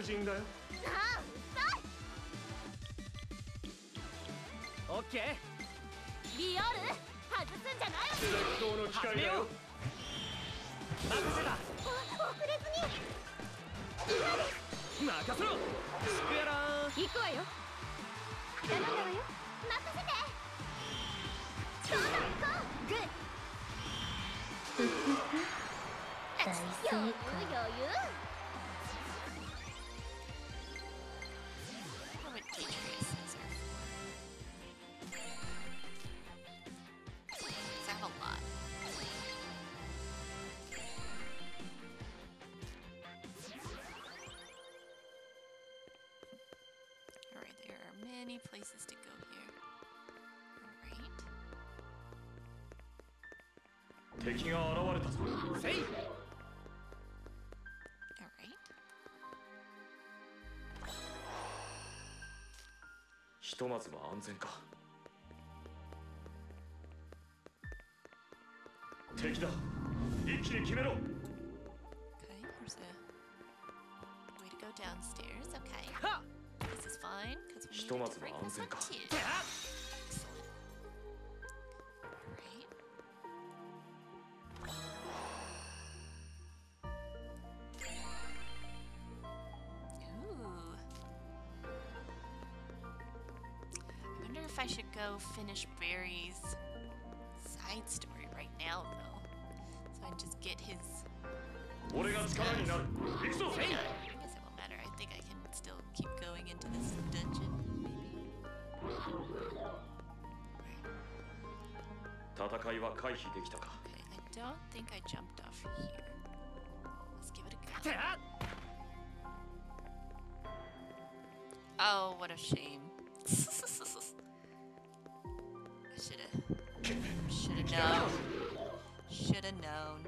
客人だよああうっさいオッケーリアル外すんじゃないわ絶好の機会だよ任せたお遅れずに任せろシクヤラン行くわよ頼んだわよ任せて行こうグ大ッ成余裕功余裕 places to go here. Alright. Alright. Okay, there's a way to go downstairs, okay. ひとまずの安全か。戦いは回避できたか I don't think I jumped off here. Let's give it a て go. あ Oh, what a shame. I should have. Should have known. Should have known.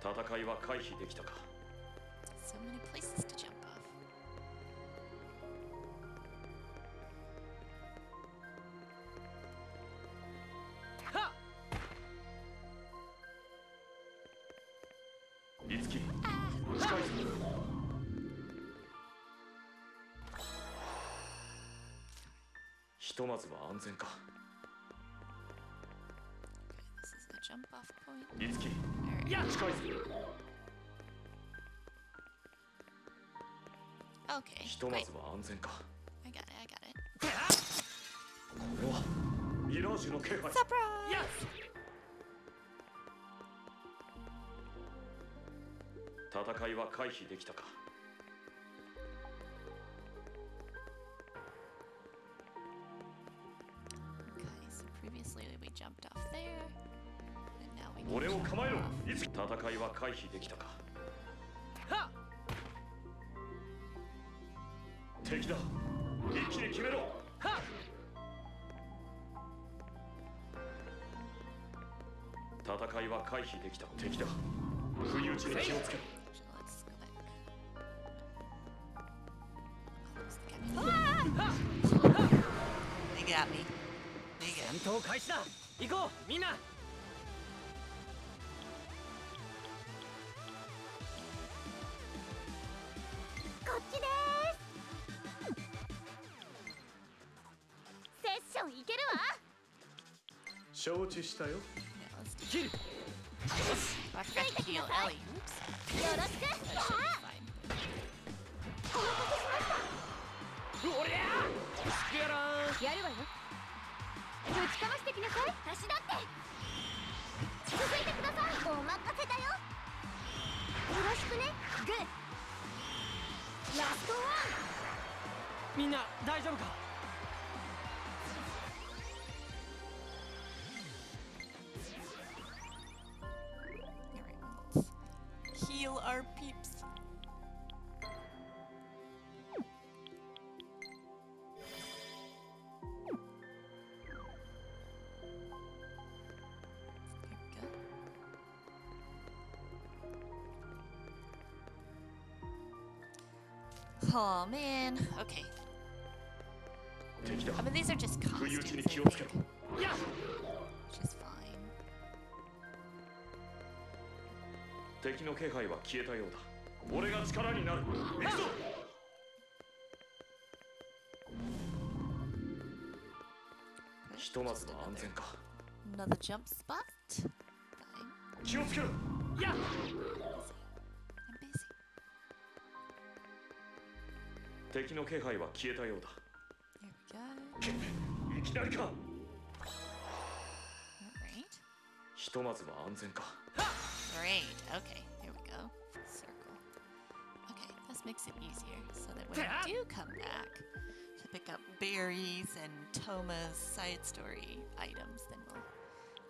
戦いは回避できたか So many places とまずは安全か。い、まずは安全か。ジュの気配。サプイズ。戦いは回避できたか。戦いは回避できたか？はっ！敵だ。一気に決めろ。はっ！戦いは回避できた敵だ。不意打ちに気をつけろ。戦闘開始だ。行こうみんな知したよ。Ellie. Oops. よろしく.おりゃスケラーやるわよぶちかましてきなさい。私だって続いてください。お任せだよ。よろしくね。グーラストワン。みんな大丈夫か？Oh man. Okay. I mean, these are just 不意打ち costumes, に I 気をつけ think, ろやっ which is fine. 敵の気配は消えたようだ俺が力になる行くぞひとまずは安全か Another jump spot. 気をつけろや敵の気配は消えたようだ Here we go. いきなりか Alright. ひとまずは安全か Great. Okay, here we go. Circle. Okay, this makes it easier so that when we do come back to pick up berries and Toma's side story items, then we'll,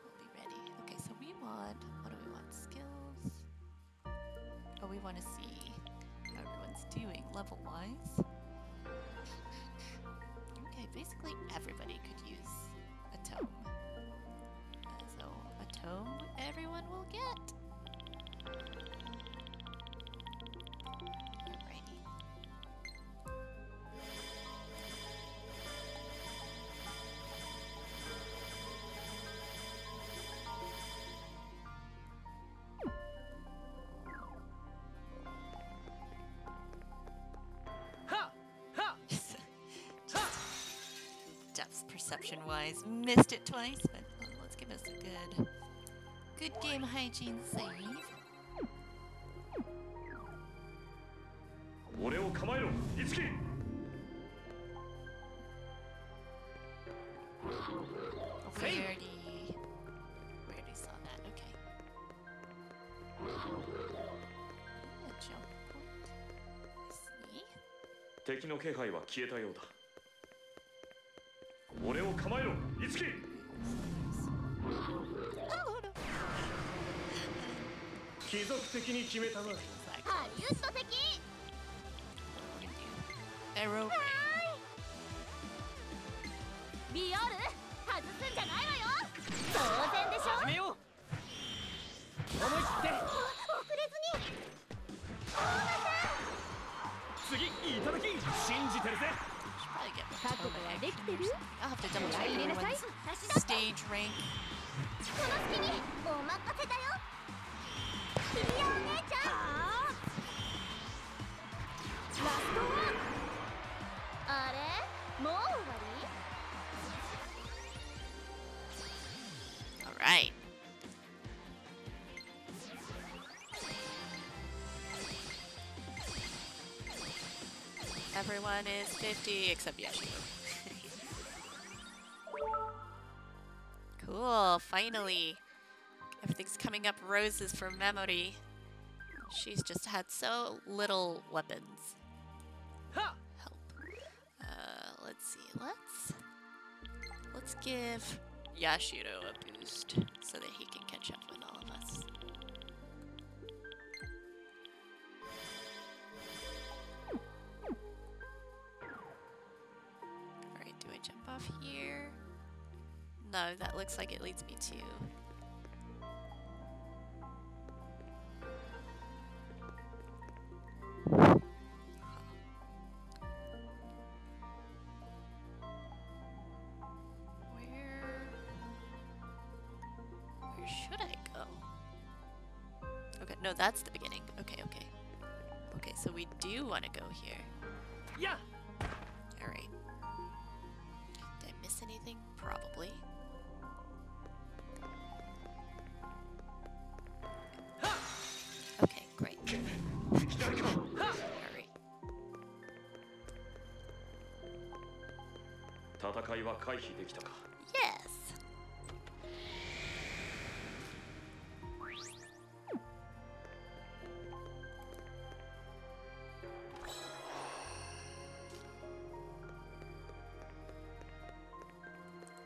we'll be ready. Okay, so we want, what do we want? Skills? Oh, we want to see how everyone's doing level wise. Okay, basically everybody could use a tome. So a tome everyone will get. Depth perception wise, missed it twice, but uh, let's give us a good, good game hygiene save. 俺を構えろいつき Oh, we already, we already saw that. Okay. A jump point. I see. 敵の気配は消えたようだ 貴族的に決めたな Exactly. ハリウッド的？Everyone is 50 except Yashiro. cool, finally. Everything's coming up roses for Mamori. She's just had so little weapons. Help. Uh, let's see. Let's let's give Yashiro a looks like it leads me to. Where Where should I go? Okay, no, that's the beginning. Okay, okay. Okay, so we do want to go here. Yeah! Alright. Did I miss anything? Probably. 戦いは回避できたか Yes.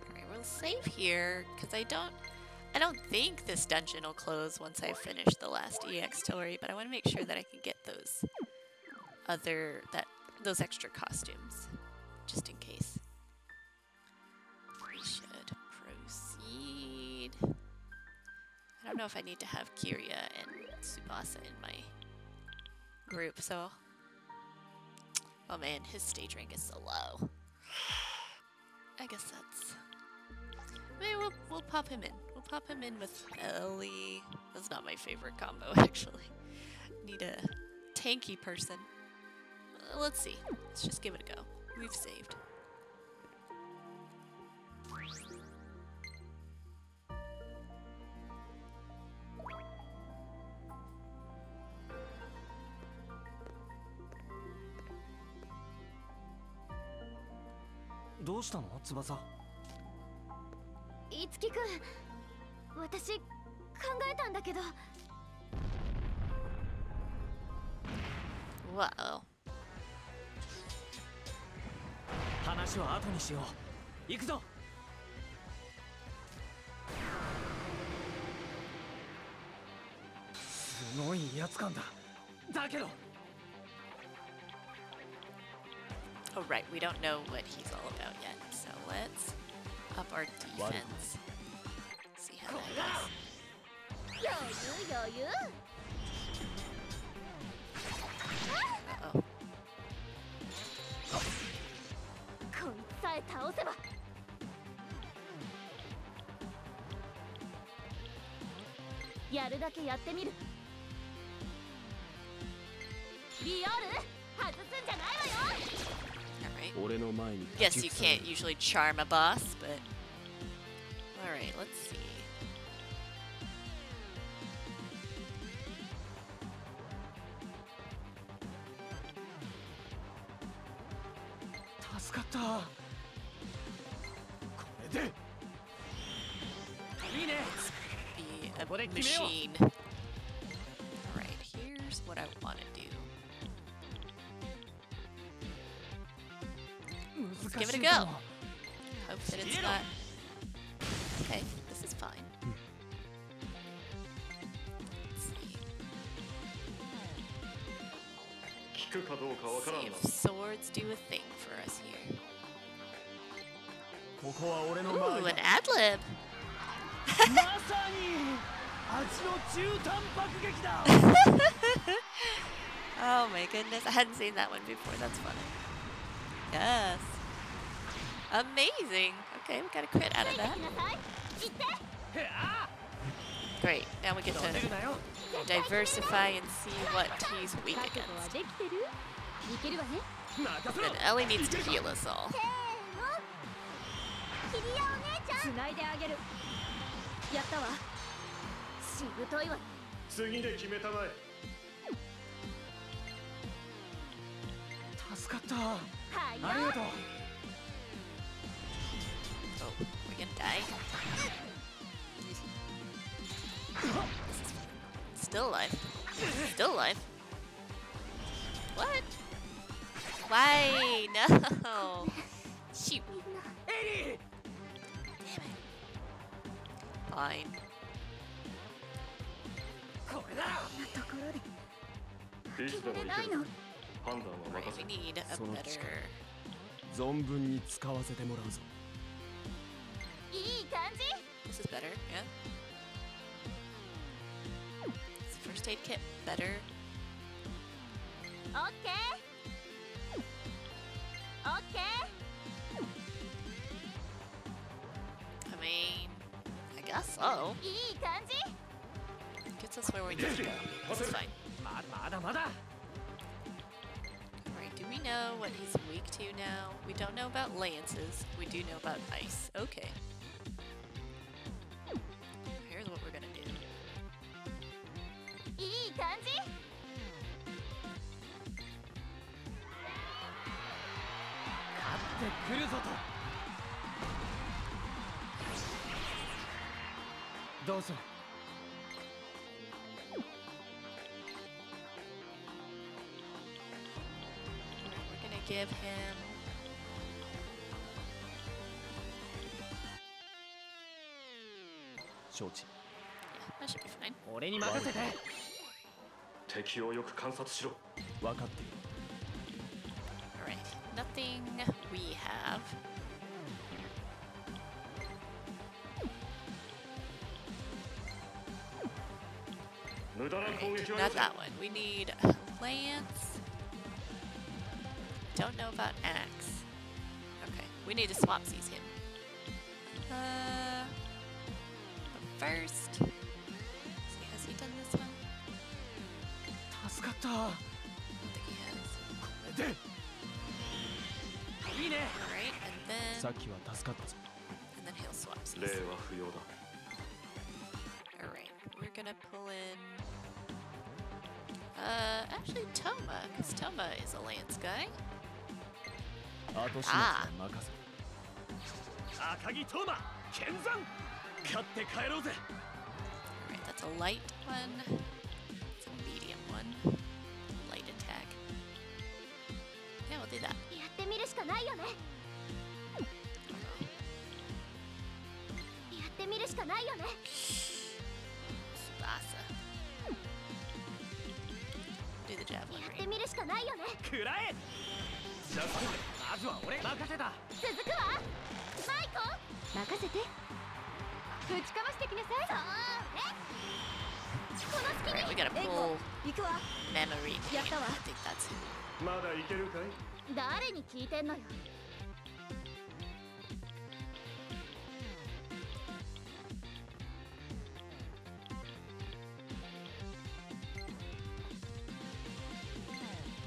Alright, we'll save here, because I don't I don't think this dungeon will close once I finish the last EX story, but I want to make sure that I can get those other that those extra costumes. Just in case. Know if I need to have Kiria and Tsubasa in my group, so. Oh man, his stage rank is so low. I guess that's. Maybe we'll, we'll pop him in. We'll pop him in with Ellie. That's not my favorite combo, actually. Need a tanky person. Uh, let's see. Let's just give it a go. We've saved. うしたの？翼。いつきくん私考えたんだけど。Whoa. 話は後にしよう。行くぞ。すごい威圧感だ。だけど Oh, right. We don't know what he's all about yet. So let's up our defense. See how that goes. 余 Yes, you can't usually charm a boss, but... Alright, let's see. goodness. I hadn't seen that one before. That's funny. Yes. Amazing. Okay, we got a crit out of that. Great. Now we get to diversify and see what he's weak against. And Ellie needs to heal us all. 助かったはありがとう Oh, we're gonna die. Still alive. Still alive. What? Why? No. Shoot. エリー Fine. これだところでいつでも行ける判断は Right, 任せ we need a So much better. 存分に使わせてもらうぞいい感じ This is better, yeah. Is the first aid kit better? オッケーオッケ I mean, I guess so. ーいい感じ Gets us where we need to go. This is fine. ままだまだ Alright, do we know what he's weak to now? We don't know about lances. We do know about ice. Okay. Here's what we're gonna do. give him. 承知 Yeah, that should be fine. 俺に任せて敵をよく観察しろ分かっている Alright, nothing we have. 無駄な攻撃は Not よせ that one. We need Lance. Don't know about Axe. Okay, we need to swap these him. Uh, first, see, has he done this one? I think he has. Alright, and then... And then he'll swap. Alright, we're gonna pull in... Uh, actually Toma, because Toma is a lance guy. 後始末は任せ赤木トーマ剣山勝って帰ろうぜ Alright, that's a light one. It's a medium one. Light attack. Yeah, we'll do that. やってみるしかないよねやってみるしかないよね Tsubasa. Do the や javelin って.みるしかないよね食らえまずは俺任せた続くわマイコ任せてぶちかましてきなさいそうこの隙 Alright, we に gotta pull 行くわ memory. Yeah, Pain. come on. I think that's it. まだいけるかい誰に聞いてんのよ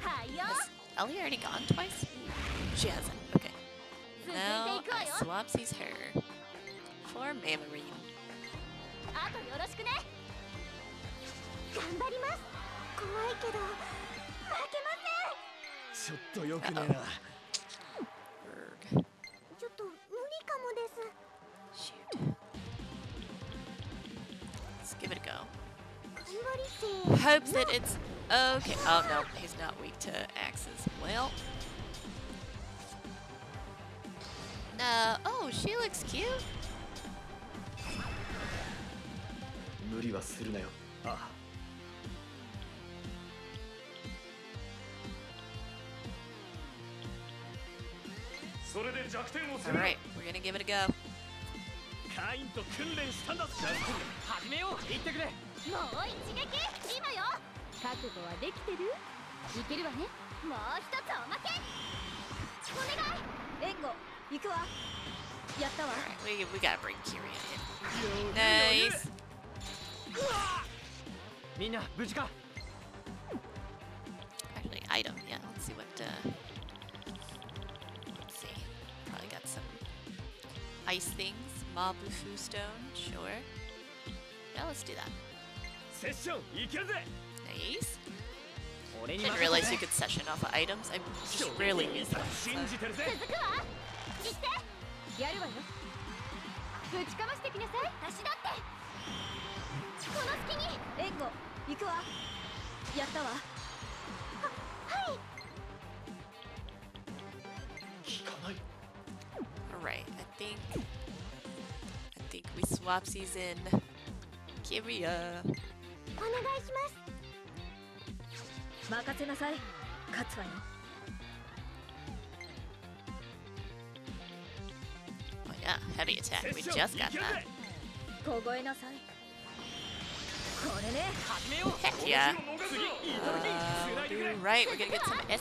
はいよ Has Ellie already gone twice? She hasn't. Okay. Now I swapsies her for Mamarine. Uh Let's give it a go. Hope that it's okay. Oh no, he's not weak to axes. Well. No. Oh, she looks cute. 無理はするなよああそれで弱点を攻 All め right, we're gonna give it a go. Alright, we, we gotta bring Kiri in. Nice. Actually, item, yeah, let's see what, uh, let's see, probably got some ice things, Mabufu stone, sure. Yeah, let's do that. Nice. Didn't realize you could session off of items, I just rarely use them. So. やるわよぶちかましてきなさい私だってこの隙に援護行くわやったわははい効かない Alright, I think. I think we swap season. Kyria. お願いします任せなさい勝つわよ heavy attack. セッ We ショ just ン got いける that. ぜ凍えなさいこれね始めよう Heck yeah. 次いただきつないでくれ Alright, we're gonna get some Eskies.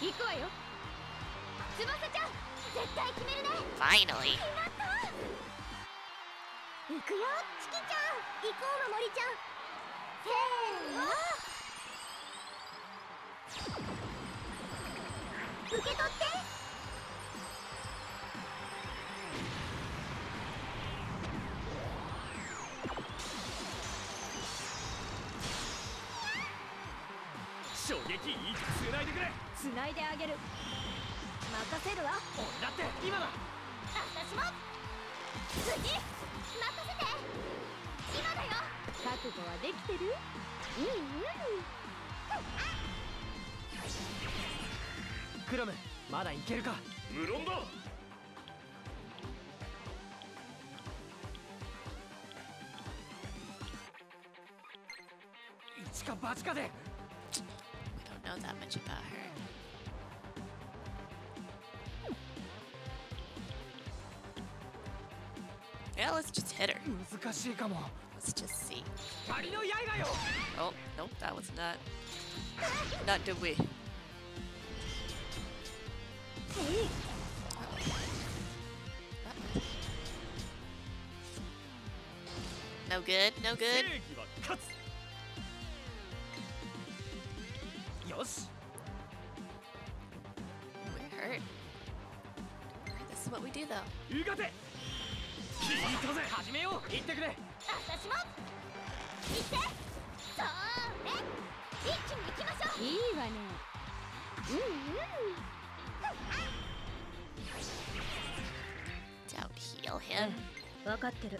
次行くわよ翼ちゃん絶対決めるね Finally. 繋いであげる。任せるわ。俺だって今だ！私も。次任せて。今だよ。覚悟はできてる？うんうん。クロムまだいけるか？無論だ。一か八かで know that much about her. Yeah, let's just hit her. Let's just see. Oh, nope, that was not... Not the way. No good, no good. よし。We're hurt. Alright, This is what we do though. うがて。聞いたぜ。始めよう。言ってくれ。私も。行って。それ一気に行きましょう。いいわね。うんうん。Don't heal him. 分かってる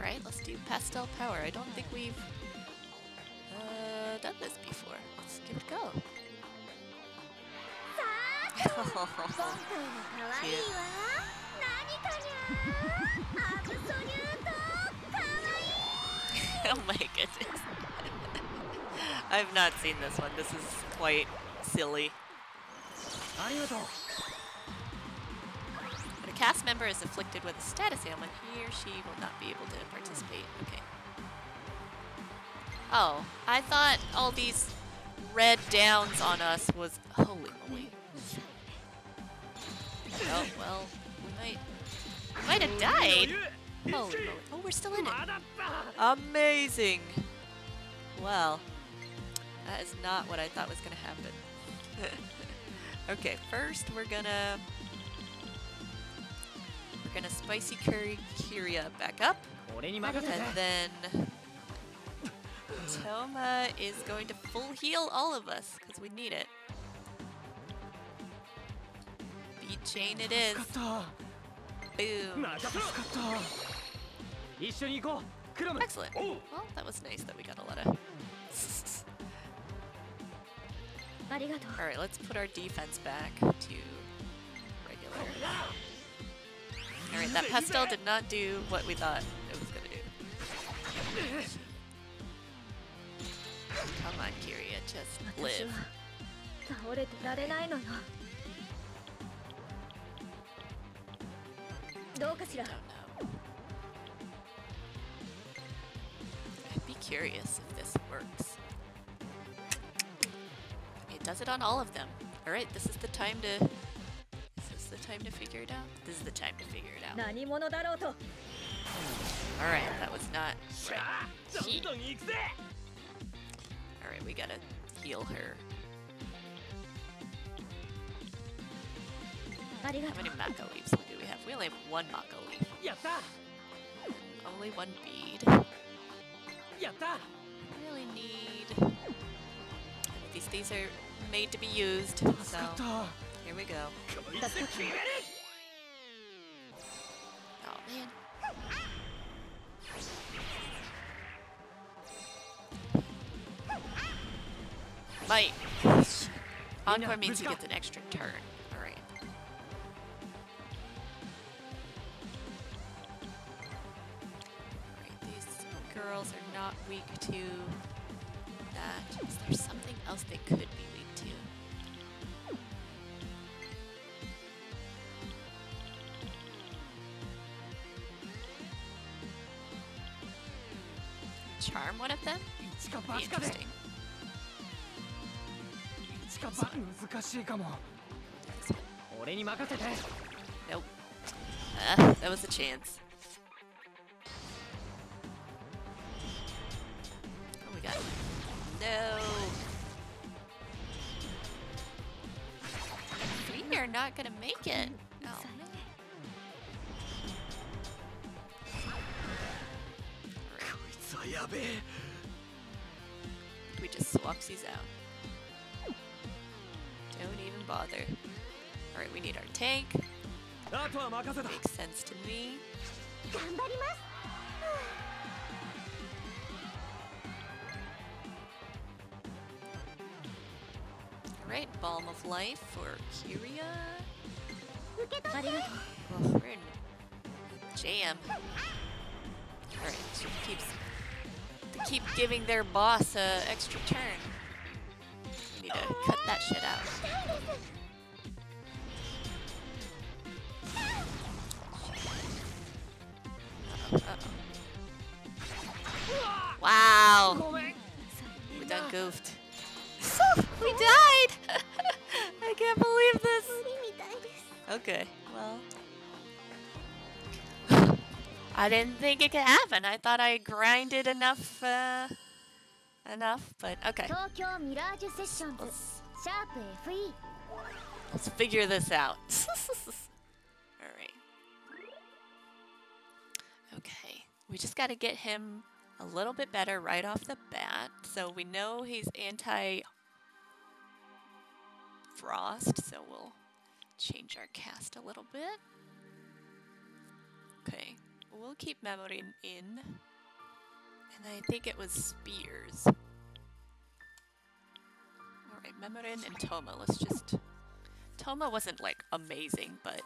Alright, let's do Pastel Power. I don't think we've uh, done this before. Let's give it a go. oh, oh my goodness. I've not seen this one. This is quite silly cast member is afflicted with a status ailment, he or she will not be able to participate. Okay. Oh, I thought all these red downs on us was... Holy moly. Oh, well, we might... We might have died! Holy moly. Oh, we're still in it. Amazing! Well, that is not what I thought was going to happen. okay, first we're gonna... We're going to spicy curry Kiria back up. And then Toma is going to full heal all of us because we need it. Beat chain it is. Boom. Excellent. Well, that was nice that we got a lot of... Alright, let's put our defense back to regular. Alright, that pastel did not do what we thought it was gonna do. Come on, Kiria, just live. I'd be curious if this works. It does it on all of them. Alright, this is the time to the time to figure it out? This is the time to figure it out. Alright, that was not right. Alright, we gotta heal her. How many maca leaves do we have? We only have one maca leaf. Only one bead. Really need... These, these are made to be used, so... Here we go. Oh man. Bite. Encore means he gets an extra turn. Alright. Alright, these girls are not weak to that. Is there something else they could be charm one of them? Be interesting. Nope. Uh, that was a chance. Oh my god. No! We are not gonna make it! あやべえ We just swaps these out. Don't even bother. Alright, we need our tank. Makes sense to me. Alright, Balm of Life for Kiria. Well, we're in jam. Alright, she keeps keep giving their boss an extra turn. We need to cut that shit out. Uh -oh. Wow. We done goofed. we died! I can't believe this. Okay, well... I didn't think it could happen. I thought I grinded enough, uh, enough, but okay. Let's, let's figure this out. Alright. Okay. We just gotta get him a little bit better right off the bat. So we know he's anti-frost, so we'll change our cast a little bit. Okay we'll keep Memorin in. And I think it was Spears. Alright, Mamori and Toma. Let's just. Toma wasn't like amazing, but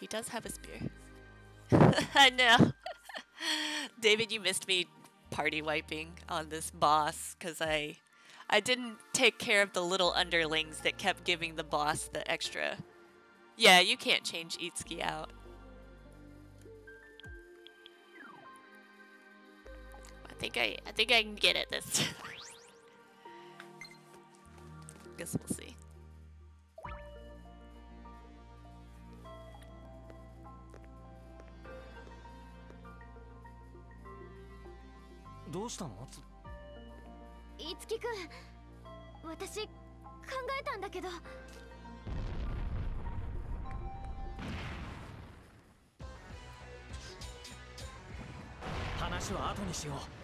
he does have a spear. I know. David, you missed me party wiping on this boss because I I didn't take care of the little underlings that kept giving the boss the extra. Yeah, you can't change Itsuki out. I think I I think I can get it this time. Guess we'll see. どうしたのついつきくん私考えたんだけど話は後にしよう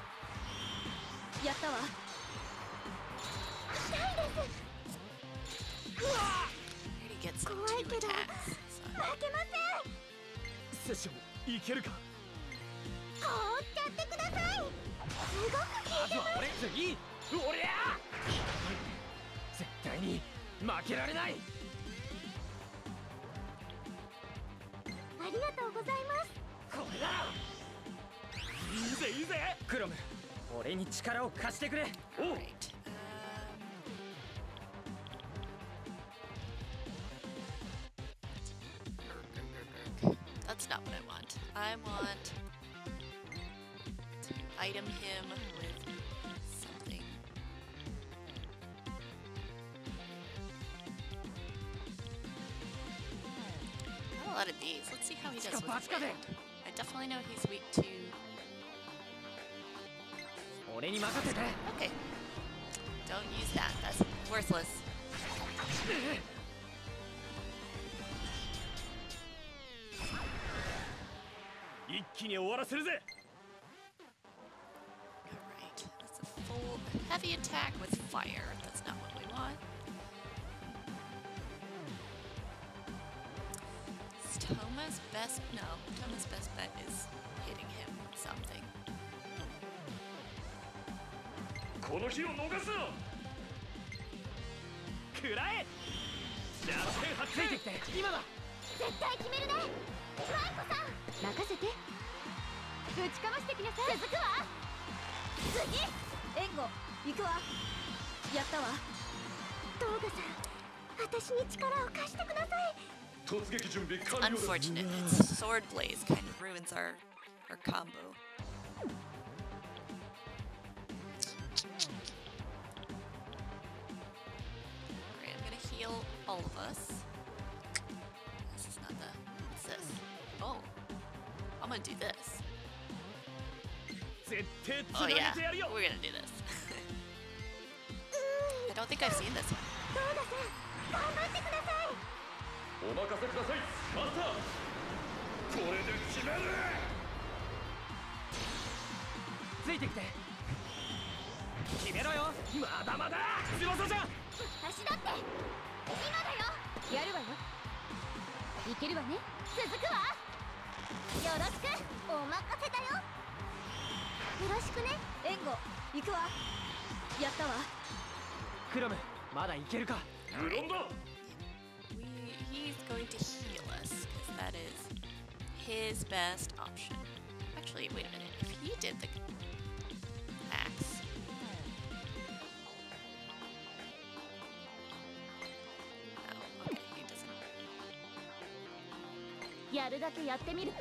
やったわ。痛いです。怖いけど.負けません。セッションいけるか？放ってやってください。すごく効いてまずは俺次俺や絶対に負けられない。ありがとうございます。これだいいぜいいぜ。クロム俺に力を貸してくれおう Right. Um, that's not what I want. I want to item him with something. I have a lot of these. Let's see how he does with Chika bachka de. wind. I definitely know he's weak to. Okay. Don't use that. That's worthless. Alright, that's a full heavy attack with fire. That's not what we want. It's Toma's best no, Toma's best bet is hitting him with something. この日を逃すな食らえ。じゃついてきて。今だ絶対決めるね。マイコさん。任せて。ぶちかましてきなさい。続くわ。次。援護。行くわ。やったわ。トーガさん。私に力を貸してください。突撃準備完了だ Unfortunate. Its sword blaze kind of ruins our our combo. Alright, I'm gonna heal all of us. This is not the... What's this? Oh. I'm gonna do this. Oh yeah, we're gonna do this. I don't think I've seen this one. 決めろよ。まだまだ。翼じゃん。私だって。今だよ。やるわよ。いけるわね。続くわ。よろしく。お任せだよ。よろしくね。援護。行くわ。やったわ。クラムまだいけるか。無論だ。We, he's going to heal us because that is his best option. Actually, wait a minute. If he did the やるだけやってみる。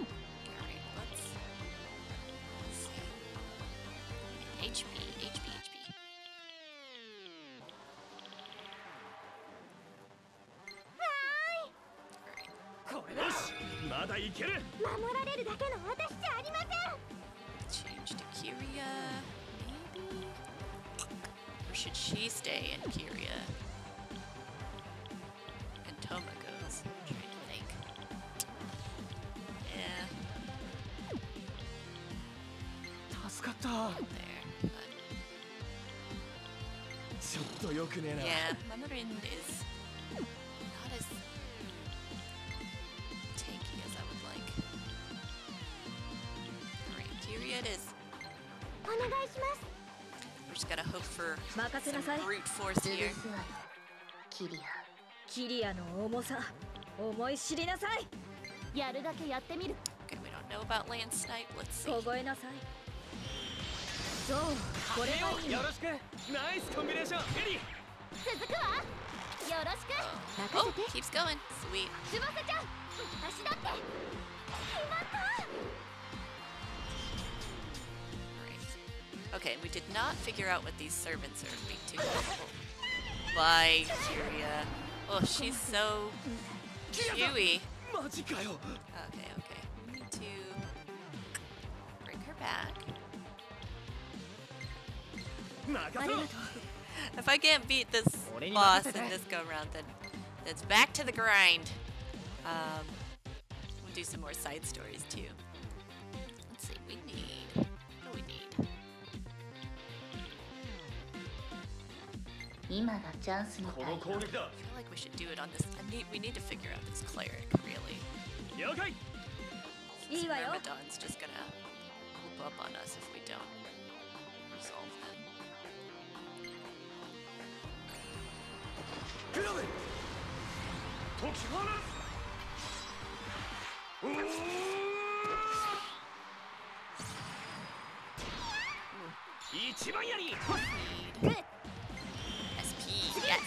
くねえな。お願いします。任せなさい。キリア。の重さ。思い知りなさい。やるだけやってみる。覚えなさい。どう、これを。よろしく。ナイスコンビネーション。Oh, keeps going. Sweet. Right. Okay, we did not figure out what these servants are being too helpful. Bye, Kiria. Oh, she's so chewy. Okay, okay. We need to bring her back. 任せろ If I can't beat this俺に boss 任せて。 in this go round, then that's back to the grind. Um, we'll do some more side stories too. Let's see. We need. What do we need? 今がチャンスみこたいよの攻撃だ I feel like we should do it on this. I need. We need to figure out this cleric really. 了解いいわよ Myrmidon's just gonna whoop up on us if we don't クラム解き放つうー一番やり。Need SP. Yes.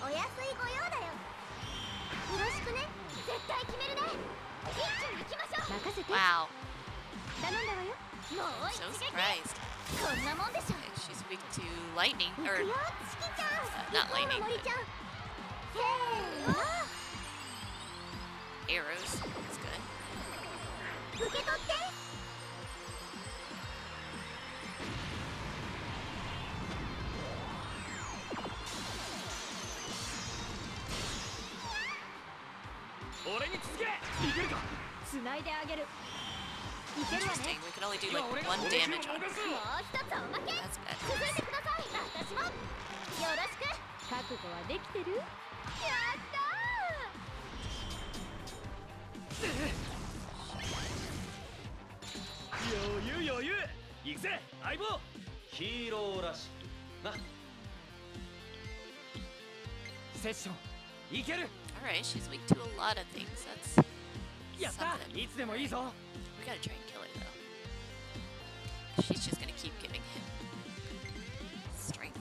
お安いご用だよよろしくね絶対決めるね一気に行きましょう任せて Wow. 頼んだわよもう一撃 so こんなもんでしょ she's weak to lightning. Or くよチキちゃん uh, not 行こう lightning, の森 but ちゃんせーの arrows. That's good. 受け取って俺に続けいけるか繋いであげるいけるわ.ね We can only do like one damage on her. もう一つおまけ.続いてください私もよろしく覚悟はできてる 余裕余裕行くぜ相棒ヒーローらしくなセッションいける Alright, she's weak to a lot of things. That's やった something. いつでもいいぞ We gotta try and kill her though. She's just gonna keep giving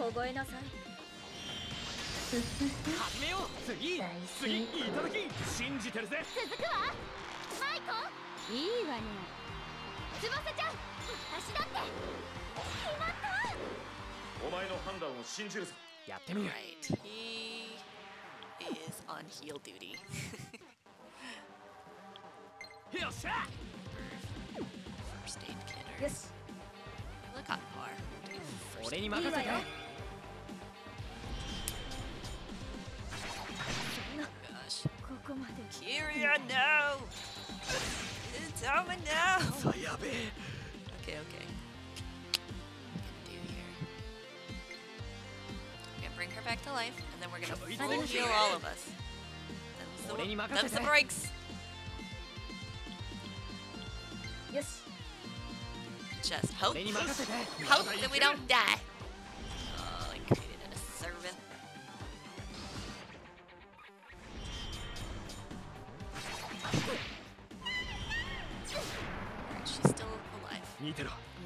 凍えなさい。始めよう次大次成いただき信じてるぜ続くわ。マイコいいわね。翼ちゃん私だって。決まった。お前の判断を信じるぞ。やってみる。Right. He is on heal duty. よっしゃ First aid 俺に任せて gosh. Kiria, no! Toma, no! Sayabe! Okay, okay. We're gonna bring her back to life, and then we're gonna full heal all of us. That's the, them's the breaks! Yes. Just hope. Hope that we don't die. She's still alive.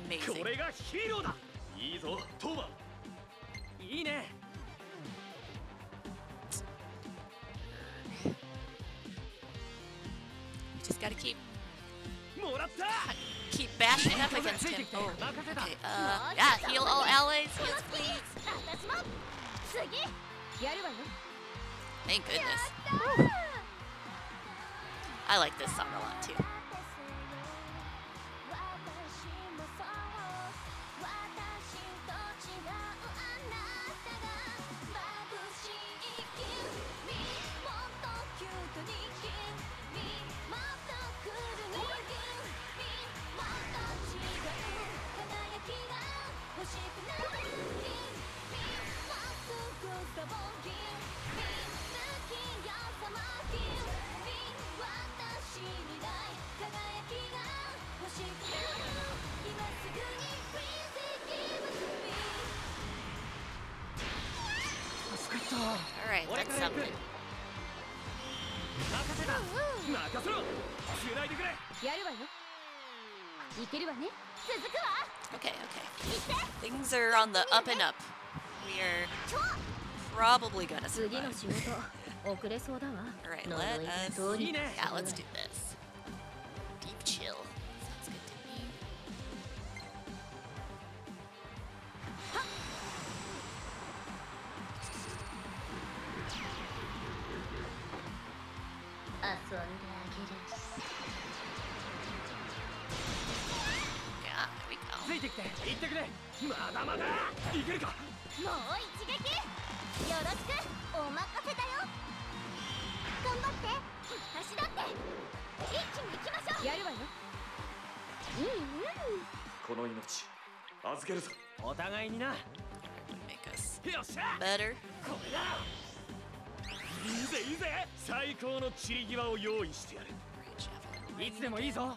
Amazing. いいぞ、トーバいいね just gotta keep keep bashing up against him. Oh, okay. Uh, yeah, heal all allies, heals please. Thank goodness. I like this song a lot too. are on the up and up. We are probably gonna survive. Alright, let us... Yeah, let's do this. Deep chill. まだまだいけるかもう一撃！よろしく！お任せだよ！頑張って！私だって！一気に行きましょう！やるわよ。うんうん。この命預けるぞ。お互いにな。よ Would make us っしゃ！Better. これだ。いいぜいいぜ！最高の散り際を用意してやる.いつでもいいぞ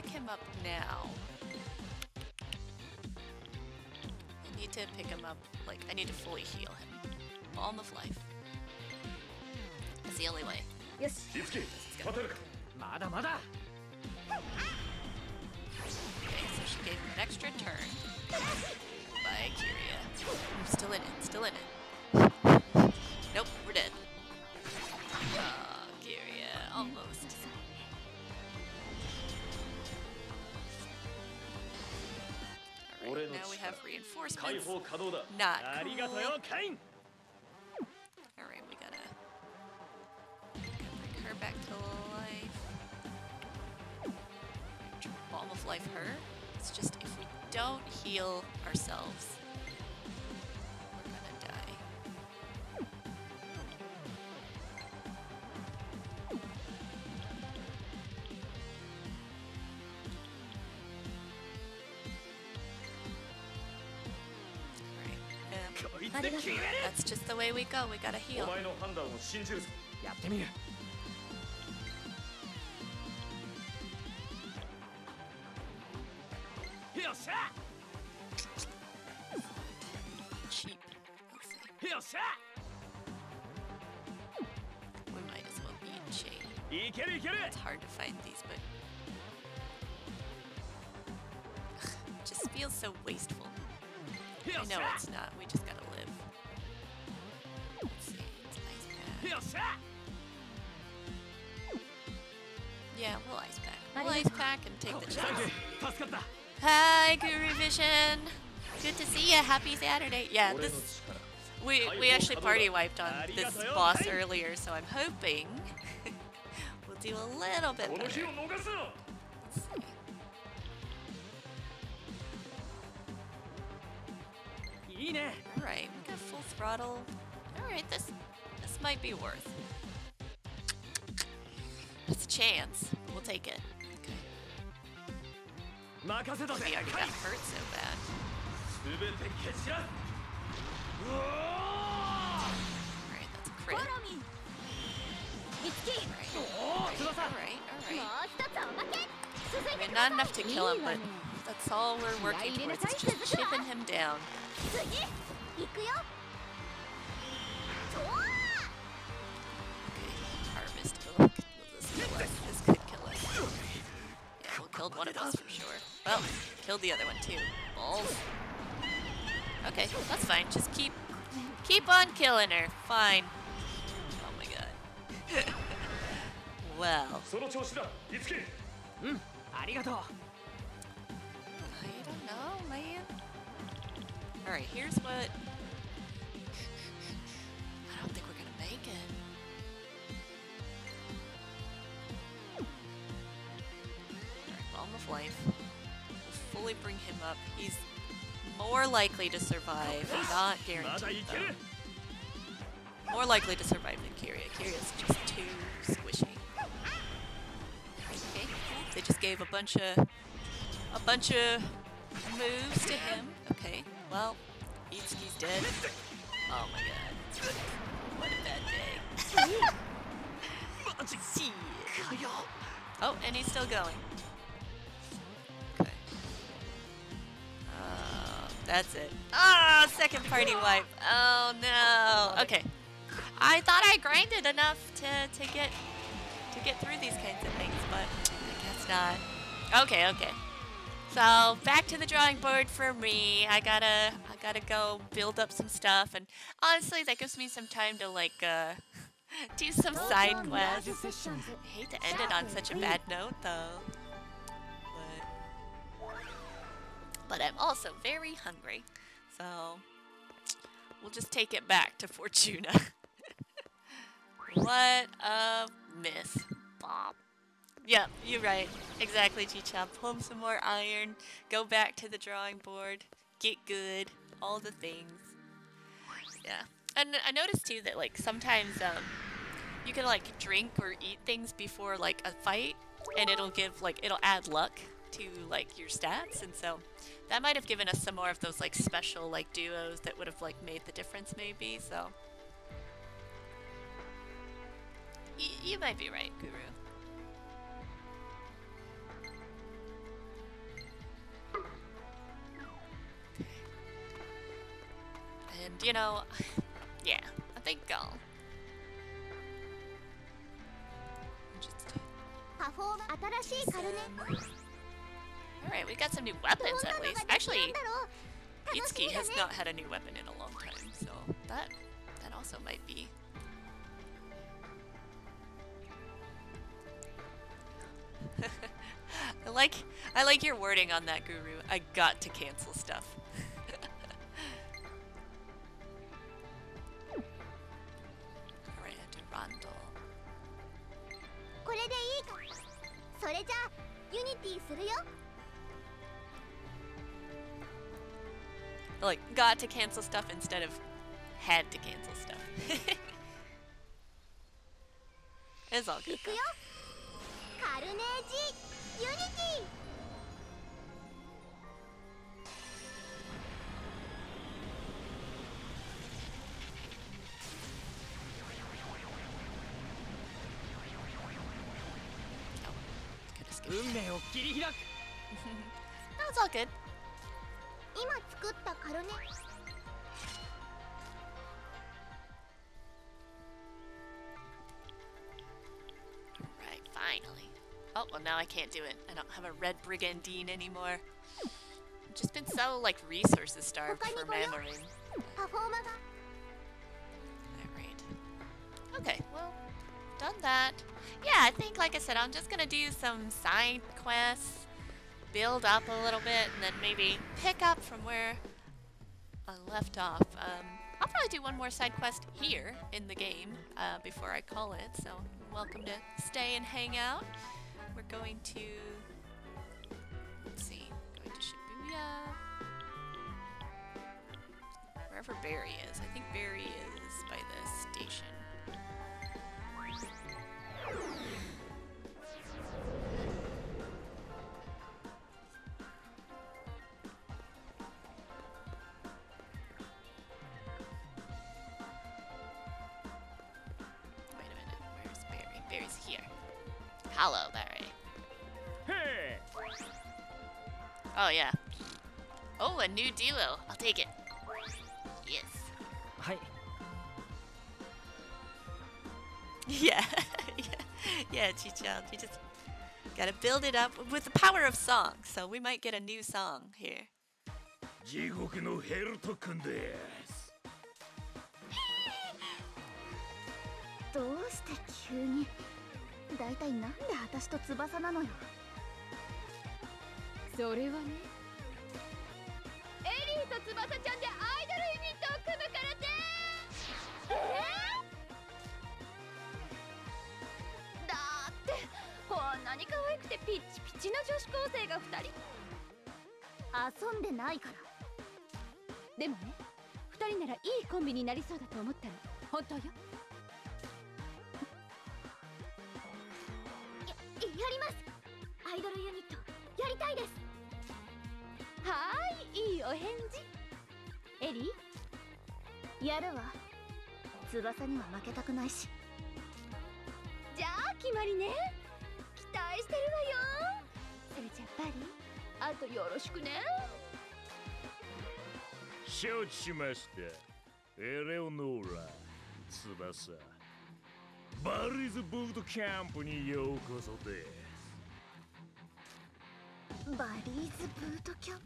pick him up now. I need to pick him up, like, I need to fully heal him. Balm of life. That's the only way. Yes. Okay, so she gave him an extra turn. Bye, Kiria. I'm still in it, still in it. Nope, we're dead. now we have reinforcements. Not cool. Alright, we gotta, bring her back to life. Of life her. It's just if we don't heal ourselves, いつで決める That's just the way we go. We gotta お heal. 前の判断を信じるぞやってみる よっしゃ Cheap. Let's see. よっしゃ We might as well be in shade. いけるいける It's hard to find these, but it just feels so wasteful. よ I っし know ゃ it's not. We just gotta Yeah, we'll ice pack. We'll ice pack and take the chance. Hi, Guru Vision. Good to see you. Happy Saturday. Yeah, this we we actually party wiped on this boss earlier, so I'm hoping we'll do a little bit better. Alright, we got full throttle. Alright, this might be worth. It's a chance. We'll take it. Okay. I got hurt so bad. Alright, that's a crit. Alright, alright, alright. I mean, not enough to kill him, but that's all we're working towards, is just chipping him down. This could kill us. Yeah, well, killed one of us for sure. Well, killed the other one too. Balls. Okay, that's fine. Just keep keep on killing her. Fine. Oh my god. well. Hmm. I don't know, man. Alright, here's what Of Life fully bring him up. He's more likely to survive, not guaranteed though. More likely to survive than Kiria. Kiria's just too squishy. Okay, they just gave a bunch of a bunch of moves to him. Okay, well, Itsuki's dead. Oh my god. What a bad day. oh, and he's still going. That's it. Oh, second party wipe. Oh no. Okay. I thought I grinded enough to, to get to get through these kinds of things, but I guess not. Okay, okay. So back to the drawing board for me. I gotta I gotta go build up some stuff and honestly that gives me some time to like uh do some side quests. I hate to end it on such a bad note though. But I'm also very hungry. So we'll just take it back to Fortuna. what a miss. Bob. Yep, you're right. Exactly, G-Chop. Home some more iron, go back to the drawing board, get good, all the things. Yeah. And I noticed too that like sometimes um you can like drink or eat things before like a fight and it'll give like it'll add luck to like your stats and so that might have given us some more of those like special like duos that would have like made the difference maybe so. Y- you might be right guru. And you know yeah i think i'll just パフォーマ新しいカルネ all right we got some new weapons どんな at のが least できた actually んだろう楽し Itsuki みだ has ね not had a new weapon in a long time, so that that also might be. I like I like your wording on that, Guru. I got to cancel stuff. Alright, Durandal. これでいいかそれじゃあユニティするよ like got to cancel stuff instead of had to cancel stuff. it's all good. Unity! Oh, That's all good. 今作ったカルネ Right, finally. Oh, well, now I can't do it. I don't have a red brigandine anymore. I've just been so, like, resources starved for memory. パフォーマが Alright. Okay, well, done that. Yeah, I think, like I said, I'm just gonna do some side quests, build up a little bit, and then maybe pick up from where I left off. Um, I'll probably do one more side quest here in the game uh, before I call it, so welcome to stay and hang out. We're going to. Let's see, going to Shibuya. Wherever Barry is. I think Barry is by the station. Hollow Barry. Hey. Oh, yeah. Oh, a new duo. I'll take it. Yes. Hi. Yeah. yeah. Yeah, Chichel. You just gotta build it up with the power of song. So we might get a new song here. 地獄のヘルト君ですどうして急に だいたいなんで私と翼なのよ。それはね。エリーと翼ちゃんでアイドルユニットを組むからでだってこんなに可愛くてピッチピチの女子高生が2人。遊んでないから。でもね2人ならいいコンビになりそうだと思ったの。本当よ翼には負けたくないし。じゃあ決まりね。期待してるわよ。それじゃあバリーあとよろしくね。承知しましたエレオノーラ翼。バリーズブートキャンプにようこそで。すバリーズブートキャン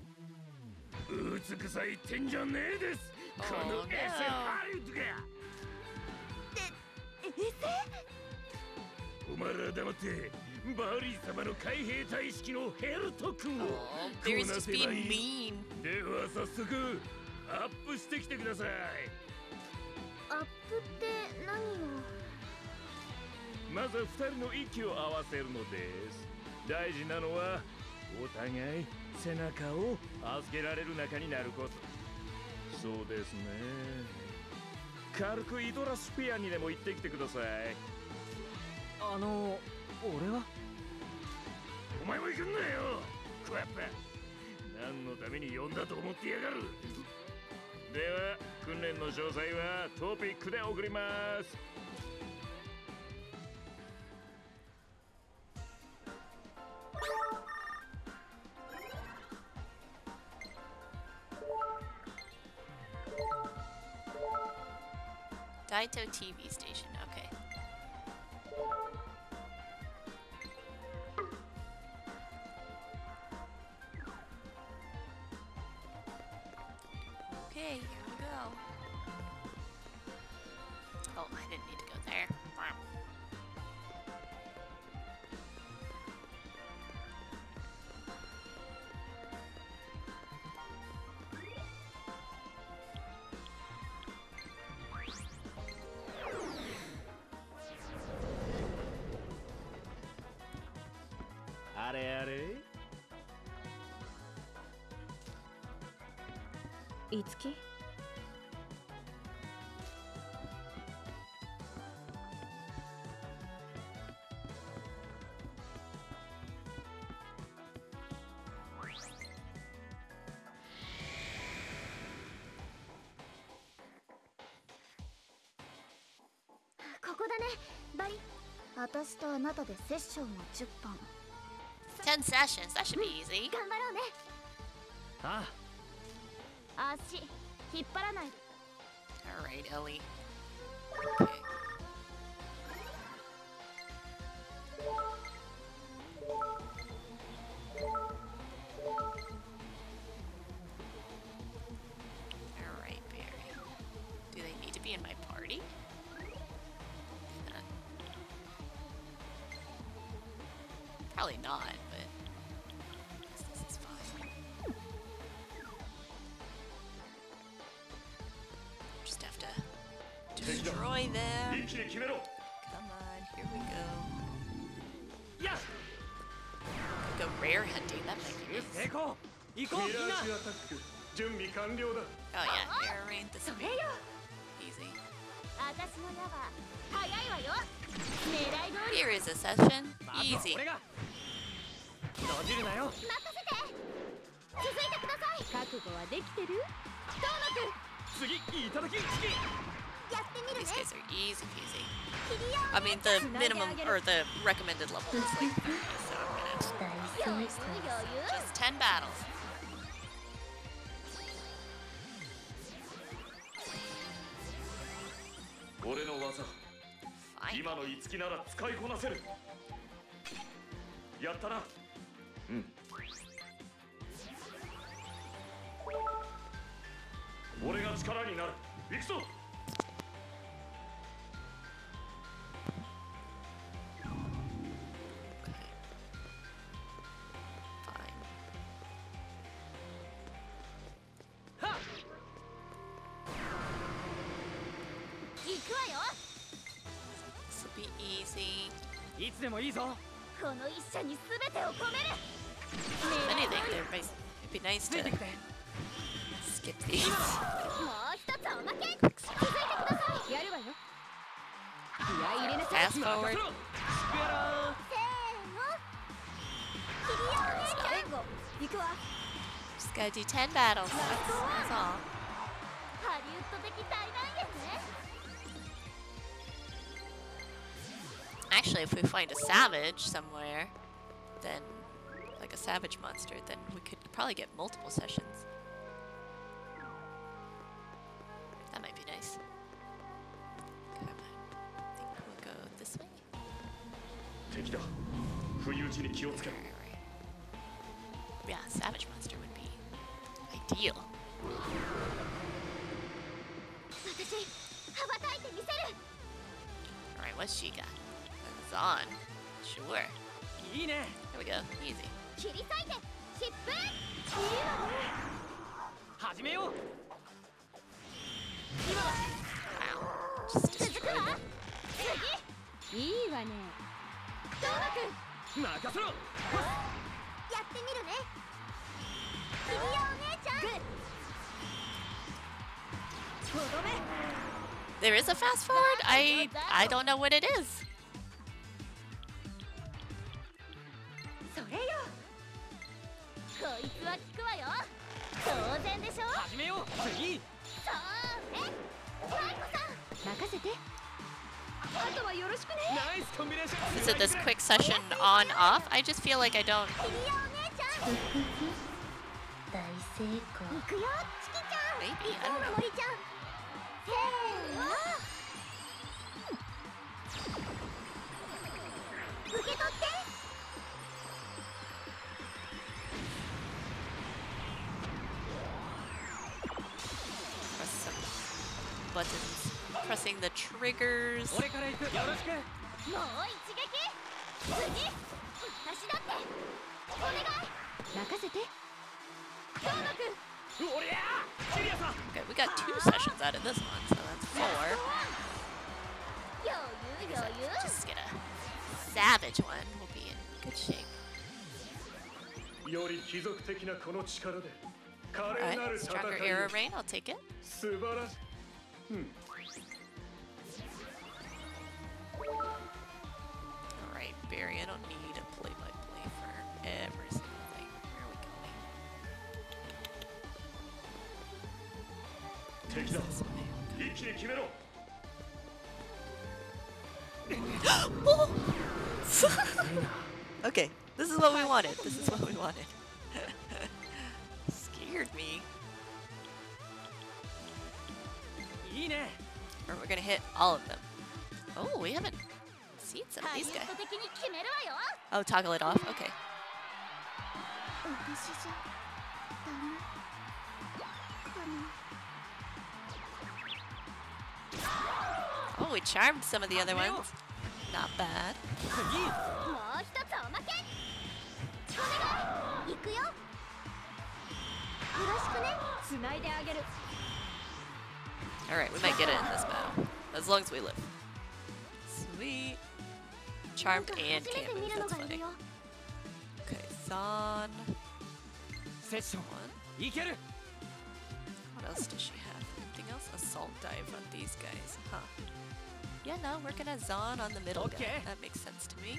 プ？うつくさ言ってんじゃねえです。こ Oh, の.エセハリウッドがお前ら黙ってバリー様の海兵隊式のヘルト君を Oh, こなせばいい.では早速アップしてきてください。アップって何をまず二人の息を合わせるのです。大事なのはお互い背中を預けられる仲になること。そうですね軽くイドラスフィアにでも行ってきてください。あの俺は？お前も行くんなよ。クワッパ。何のために呼んだと思ってやがる。では訓練の詳細はトピックで送ります「Daito TV station. Okay. Okay, here we go. Oh, I didn't need いつきここだね。バリ。私とあなたでセッションを10本。10 sessions. That should be easy. 頑張ろうね。あ 足引っ張らない Alright, Ellie. Okay. Alright, Barry. Do they need to be in my party? Not. Probably not, rare hunting. That might be nice. Oh yeah, air rain this way. Easy. Here is a session. Easy. These guys are easy peasy. I mean, the minimum or the recommended level is like 30, so I'm gonna just 10 battles. 俺の技。Fine. 今の五木なら使いこなせる。やったな。うん。俺が力になる。行くぞいつでもいいぞ。この一社にすべてを込める。ねえ、ねえ、ねえ、ねえ、ねえ、ねえ、ねえ、ねえ、ねえ、ねえ、ね、Actually, if we find a savage somewhere, then, like a savage monster, then we could probably get multiple sessions. That might be nice. Okay, I think we'll go this way. Yeah, savage monster would be ideal. Alright, what's she got? on. Sure. There we go. Easy. Wow. There is a fast forward? I I don't know what it is. れよこいつは効くわよ当然でしょ始めよう次そうねマイコさん任せて Is it this quick session on off? I just feel like I don't. Maybe I don't know. buttons, pressing the triggers. Okay, we got two sessions out of this one, so that's four. Just get a savage one. We'll be in good shape. Alright, stronger arrow rain, I'll take it. Hmm. Alright, Barry, I don't need a play-by-play for every single thing. Where are we going? Okay, this is what we wanted. This is what we wanted. Scared me. Or we're gonna hit all of them. Oh, we haven't seen some of these guys. Oh, toggle it off? Okay. Oh, we charmed some of the other ones. Not bad. Alright, we might get it in this battle. As long as we live. Sweet. Charmed and can't move, that's funny. Okay, San. One. What else does she have? Anything else? Assault dive on these guys, huh? Yeah, no, we're gonna Zon on the middle okay. guy. That makes sense to me.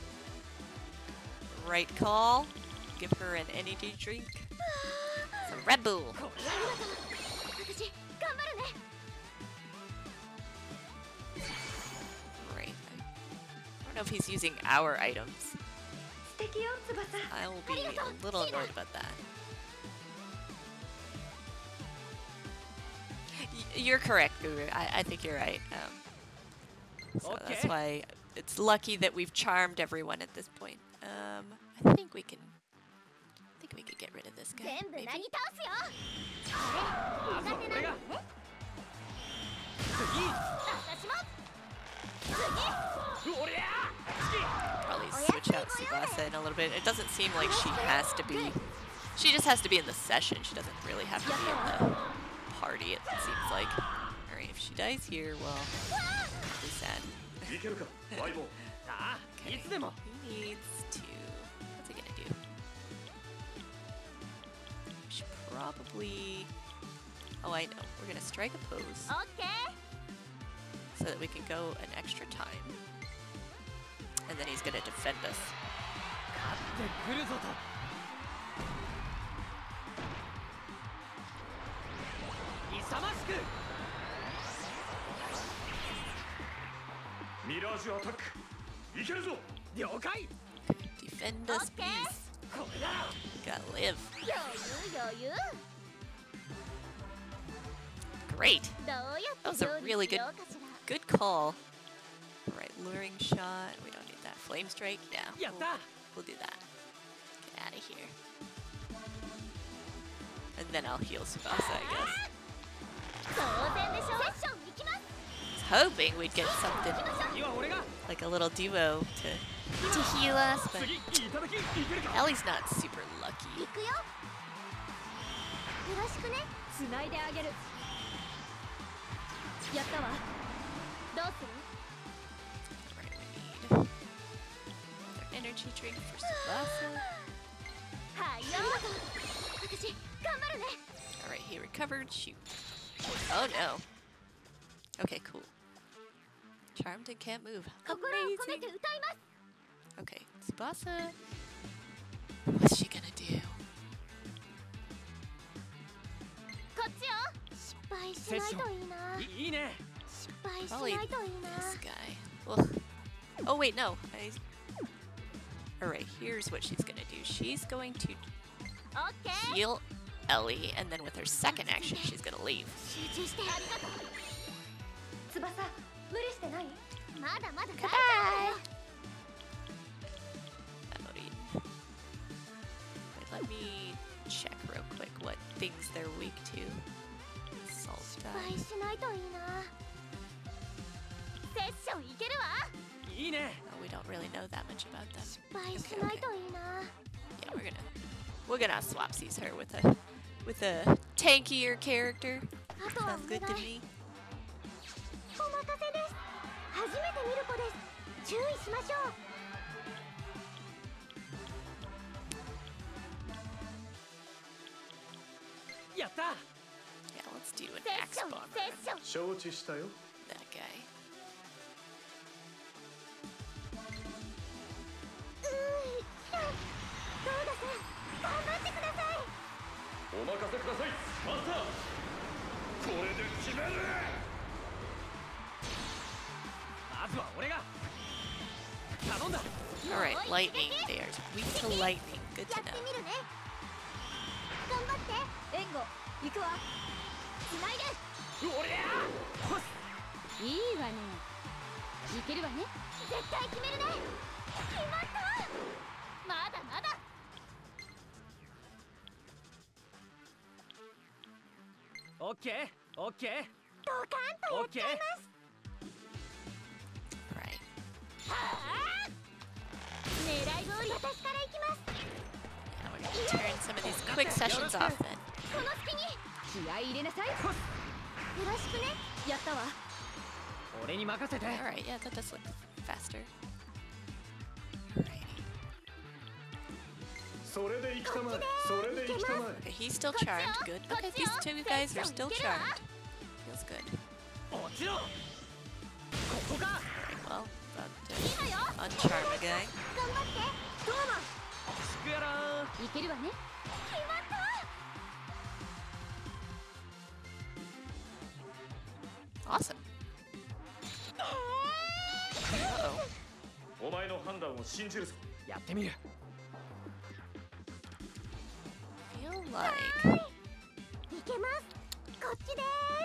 Right call. Give her an energy drink. Some Red Bull. Right. I don't know if he's using our items. I will be a little annoyed about that. Y you're correct, Guru. I, I, think you're right. Um, so okay. that's why it's lucky that we've charmed everyone at this point. Um, I think we can. I think we could get rid of this guy. Maybe. Probably switch out Tsubasa in a little bit. It doesn't seem like she has to be. She just has to be in the session. She doesn't really have to be in the party, it seems like. Alright, if she dies here, well, really sad. okay. He needs probably... Oh, I know. We're gonna strike a pose. Okay. So that we can go an extra time. And then he's gonna defend us. Defend us, please. Gotta live. Great. That was a really good, good call. All right, luring shot. We don't need that. Flame strike. Yeah. We'll, we'll do that. Get out of here. And then I'll heal Tsubasa, I guess. I was hoping we'd get something like a little duo to to heal us, but Ellie's not super lucky. Right, energy drink for Alright, he recovered. Shoot. Oh no. Okay, cool. Charmed and can't move. Amazing. Okay, Tsubasa. What's she gonna do? Probably this guy. Oh wait, no. I... Alright, here's what she's gonna do. She's going to okay. heal Ellie, and then with her second action, she's gonna leave. Goodbye! me check real quick what things they're weak to. Solve that. Oh, we don't really know that much about them. Okay, okay. Yeah, we're gonna we're gonna swap these her with a with a tankier character. Sounds good to me. ョン.セッション承知したよ That guy. うーんゴーダさん頑張ってくださいお任せくださいマスターこれで決めるまずは俺が頼んだ Alright, lightning. They are weak to lightning. Good や to って know. みるね頑張って援護行くわつないでいいわね。いけるわね。絶対決めるね。決まった。まだまだ。オッケーオッケー。ドカンとやっちゃいます.狙い通り私から行きます。Yeah, we're gonna turn some of these quick sessions off then. この隙に気合い入れなさい Alright, yeah, that does look faster. Alrighty. Okay, he's still charmed. Good. Okay, these two guys are still charmed. Feels good. Alright, well, about uh, to uncharm a guy. Awesome. Uh-oh. I feel like...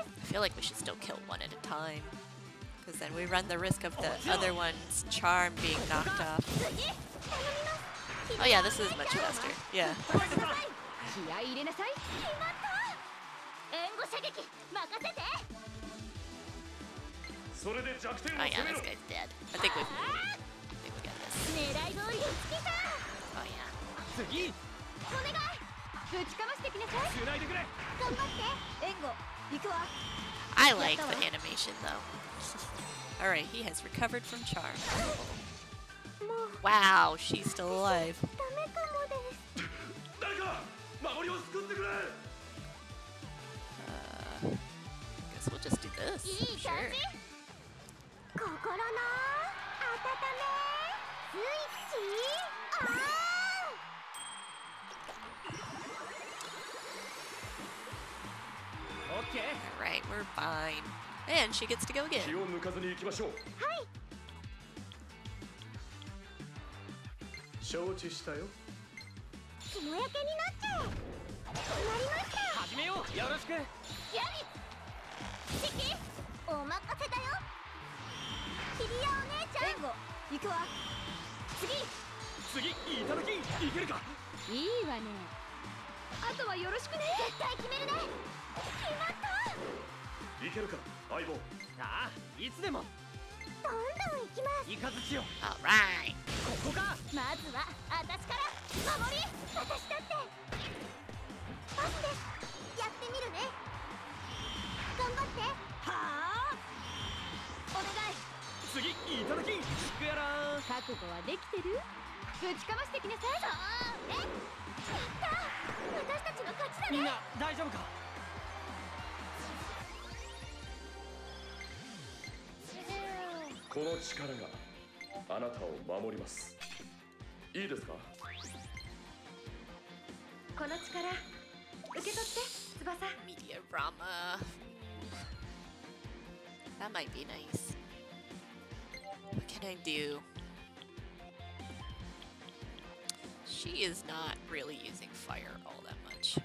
I feel like we should still kill one at a time. Because then we run the risk of the oh, other one's charm being knocked off. Oh yeah, this is much faster. Yeah. Oh 攻 yeah, め this ろ guy's dead. I think we, I think we got this. 狙い通りにつけた Oh yeah. 次お願いぶちかましてきなさい繋いでくれ頑張って援護行くわ I like the animation though. All right, he has recovered from charm. もう Wow, she's still alive. ダメかもです誰か守りを救ってくれ Uh, guess we'll just do this. いい感 Sure. じ心の温めスイッチオン。OK All right, we're fine. And she gets to go again. 気を抜かずに行きましょう。はい。承知したよ。肝焼けになっちゃえ決まりました。始めよう。よろしく。ヤミチキお任せだよキリアお姉ちゃん。援護行くわ。次。次いただきいけるか？いいわね。あとはよろしくね。絶対決めるね。決まった。いけるか相棒。ああいつでも。どんどん行きます。イカズチを All right. ここか。まずは私から。守り。私だって。パスで。すやってみるね。頑張って。はあ次いただきシクヤラー覚悟はできてる？ぶちかましてきなさい。そうねやった。私たちの勝ちだね。みんな大丈夫か？この力があなたを守ります。いいですか？この力受け取って翼。Media drama. That might be nice. What can I do? She is not really using fire all that much.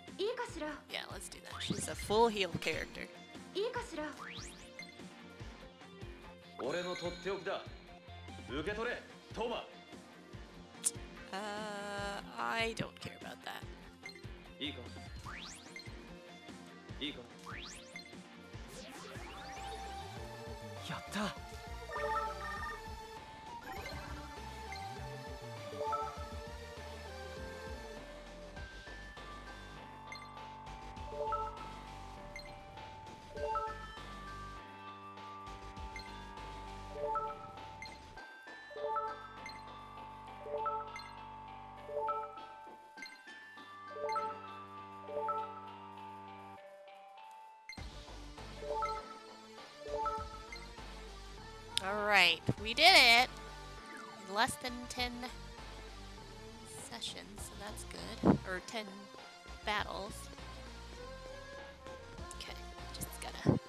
Yeah, let's do that. She's a full heal character. Uh, I don't care about that. Yatta! less than 10 sessions, so that's good. Or 10 battles. Okay, just gotta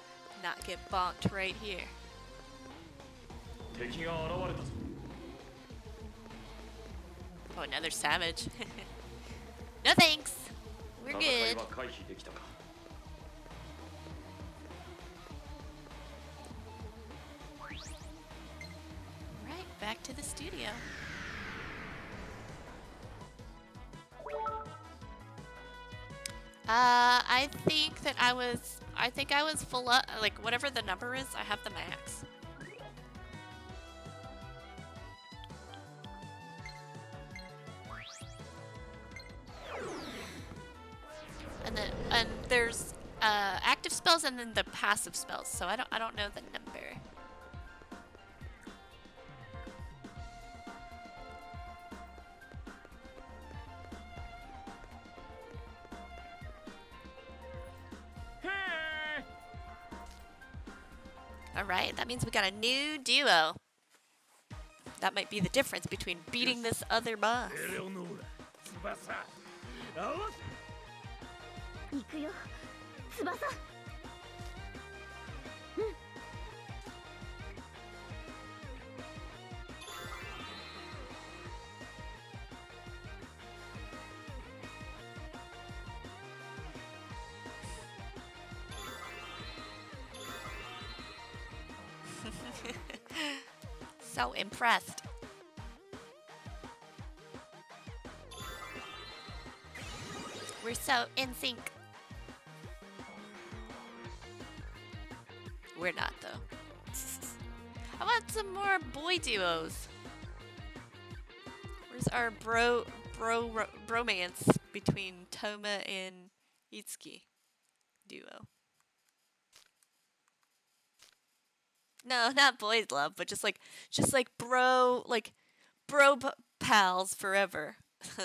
not get bonked right here. Oh, another savage. no thanks! We're good. Think I was full up, like whatever the number is, I have the max. And then, and there's, uh, active spells and then the passive spells, so I don't, I don't know the that means we got a new duo. That might be the difference between beating this other boss. Impressed. We're so in sync. We're not though. I want some more boy duos. Where's our bro bro ro- bromance between Toma and Itsuki duo? No, not boys love, but just like just like bro like bro pals forever.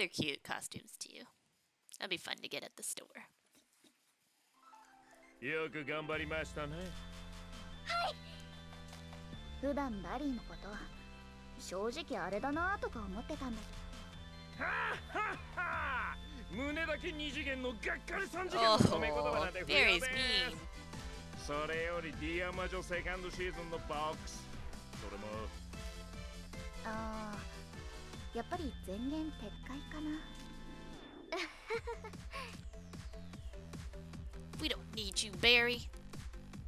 are cute costumes too. That'd be fun to get at the store. よく頑張りましたね普段バリーのこと正直あれだなとか思ってたんだはっは胸だけ二次元のがっかり三次元 Oh, の褒め言葉なんて不要です.それよりディアマジョセカンドシーズンのボックスやっぱり前言撤回かな We don't need you, Barry.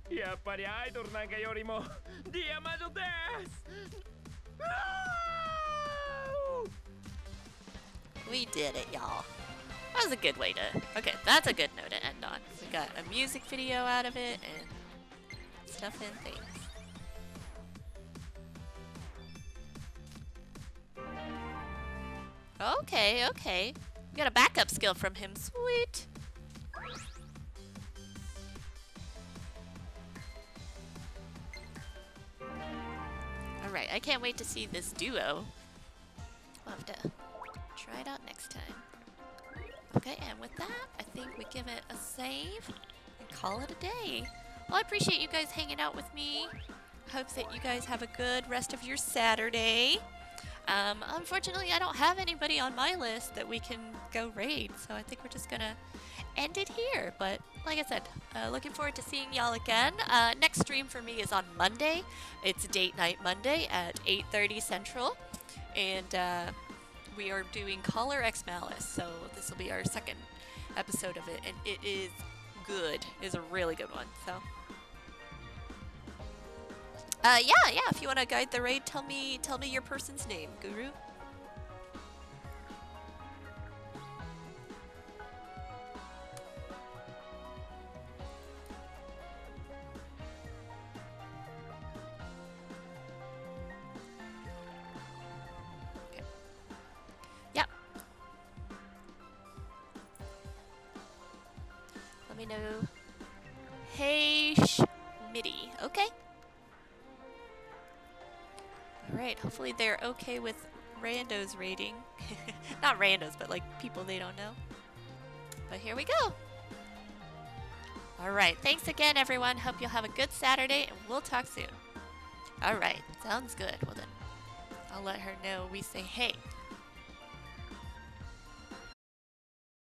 やっぱりアイドルなんかよりもディアマジョですあー We did it, y'all. That was a good way to. Okay, that's a good note to end on. We got a music video out of it and stuff and things. Okay. We got a backup skill from him. Sweet. Alright, I can't wait to see this duo. We'll have to try it out next time. Okay, and with that, I think we give it a save and call it a day. Well, I appreciate you guys hanging out with me. Hope that you guys have a good rest of your Saturday. Um, unfortunately, I don't have anybody on my list that we can go raid, so I think we're just gonna end it here. But like I said, uh, looking forward to seeing y'all again. Uh, next stream for me is on Monday. It's date night Monday at 8:30 Central, and uh, we are doing Collar X Malice. So this will be our second episode of it, and it is good. It is a really good one. So. Uh, yeah, yeah. If you want to guide the raid, tell me, tell me your person's name, Guru. Okay with randos rating. Not randos, but like people they don't know. But here we go. Alright, thanks again everyone. Hope you'll have a good Saturday and we'll talk soon. Alright, sounds good. Well then, I'll let her know we say hey.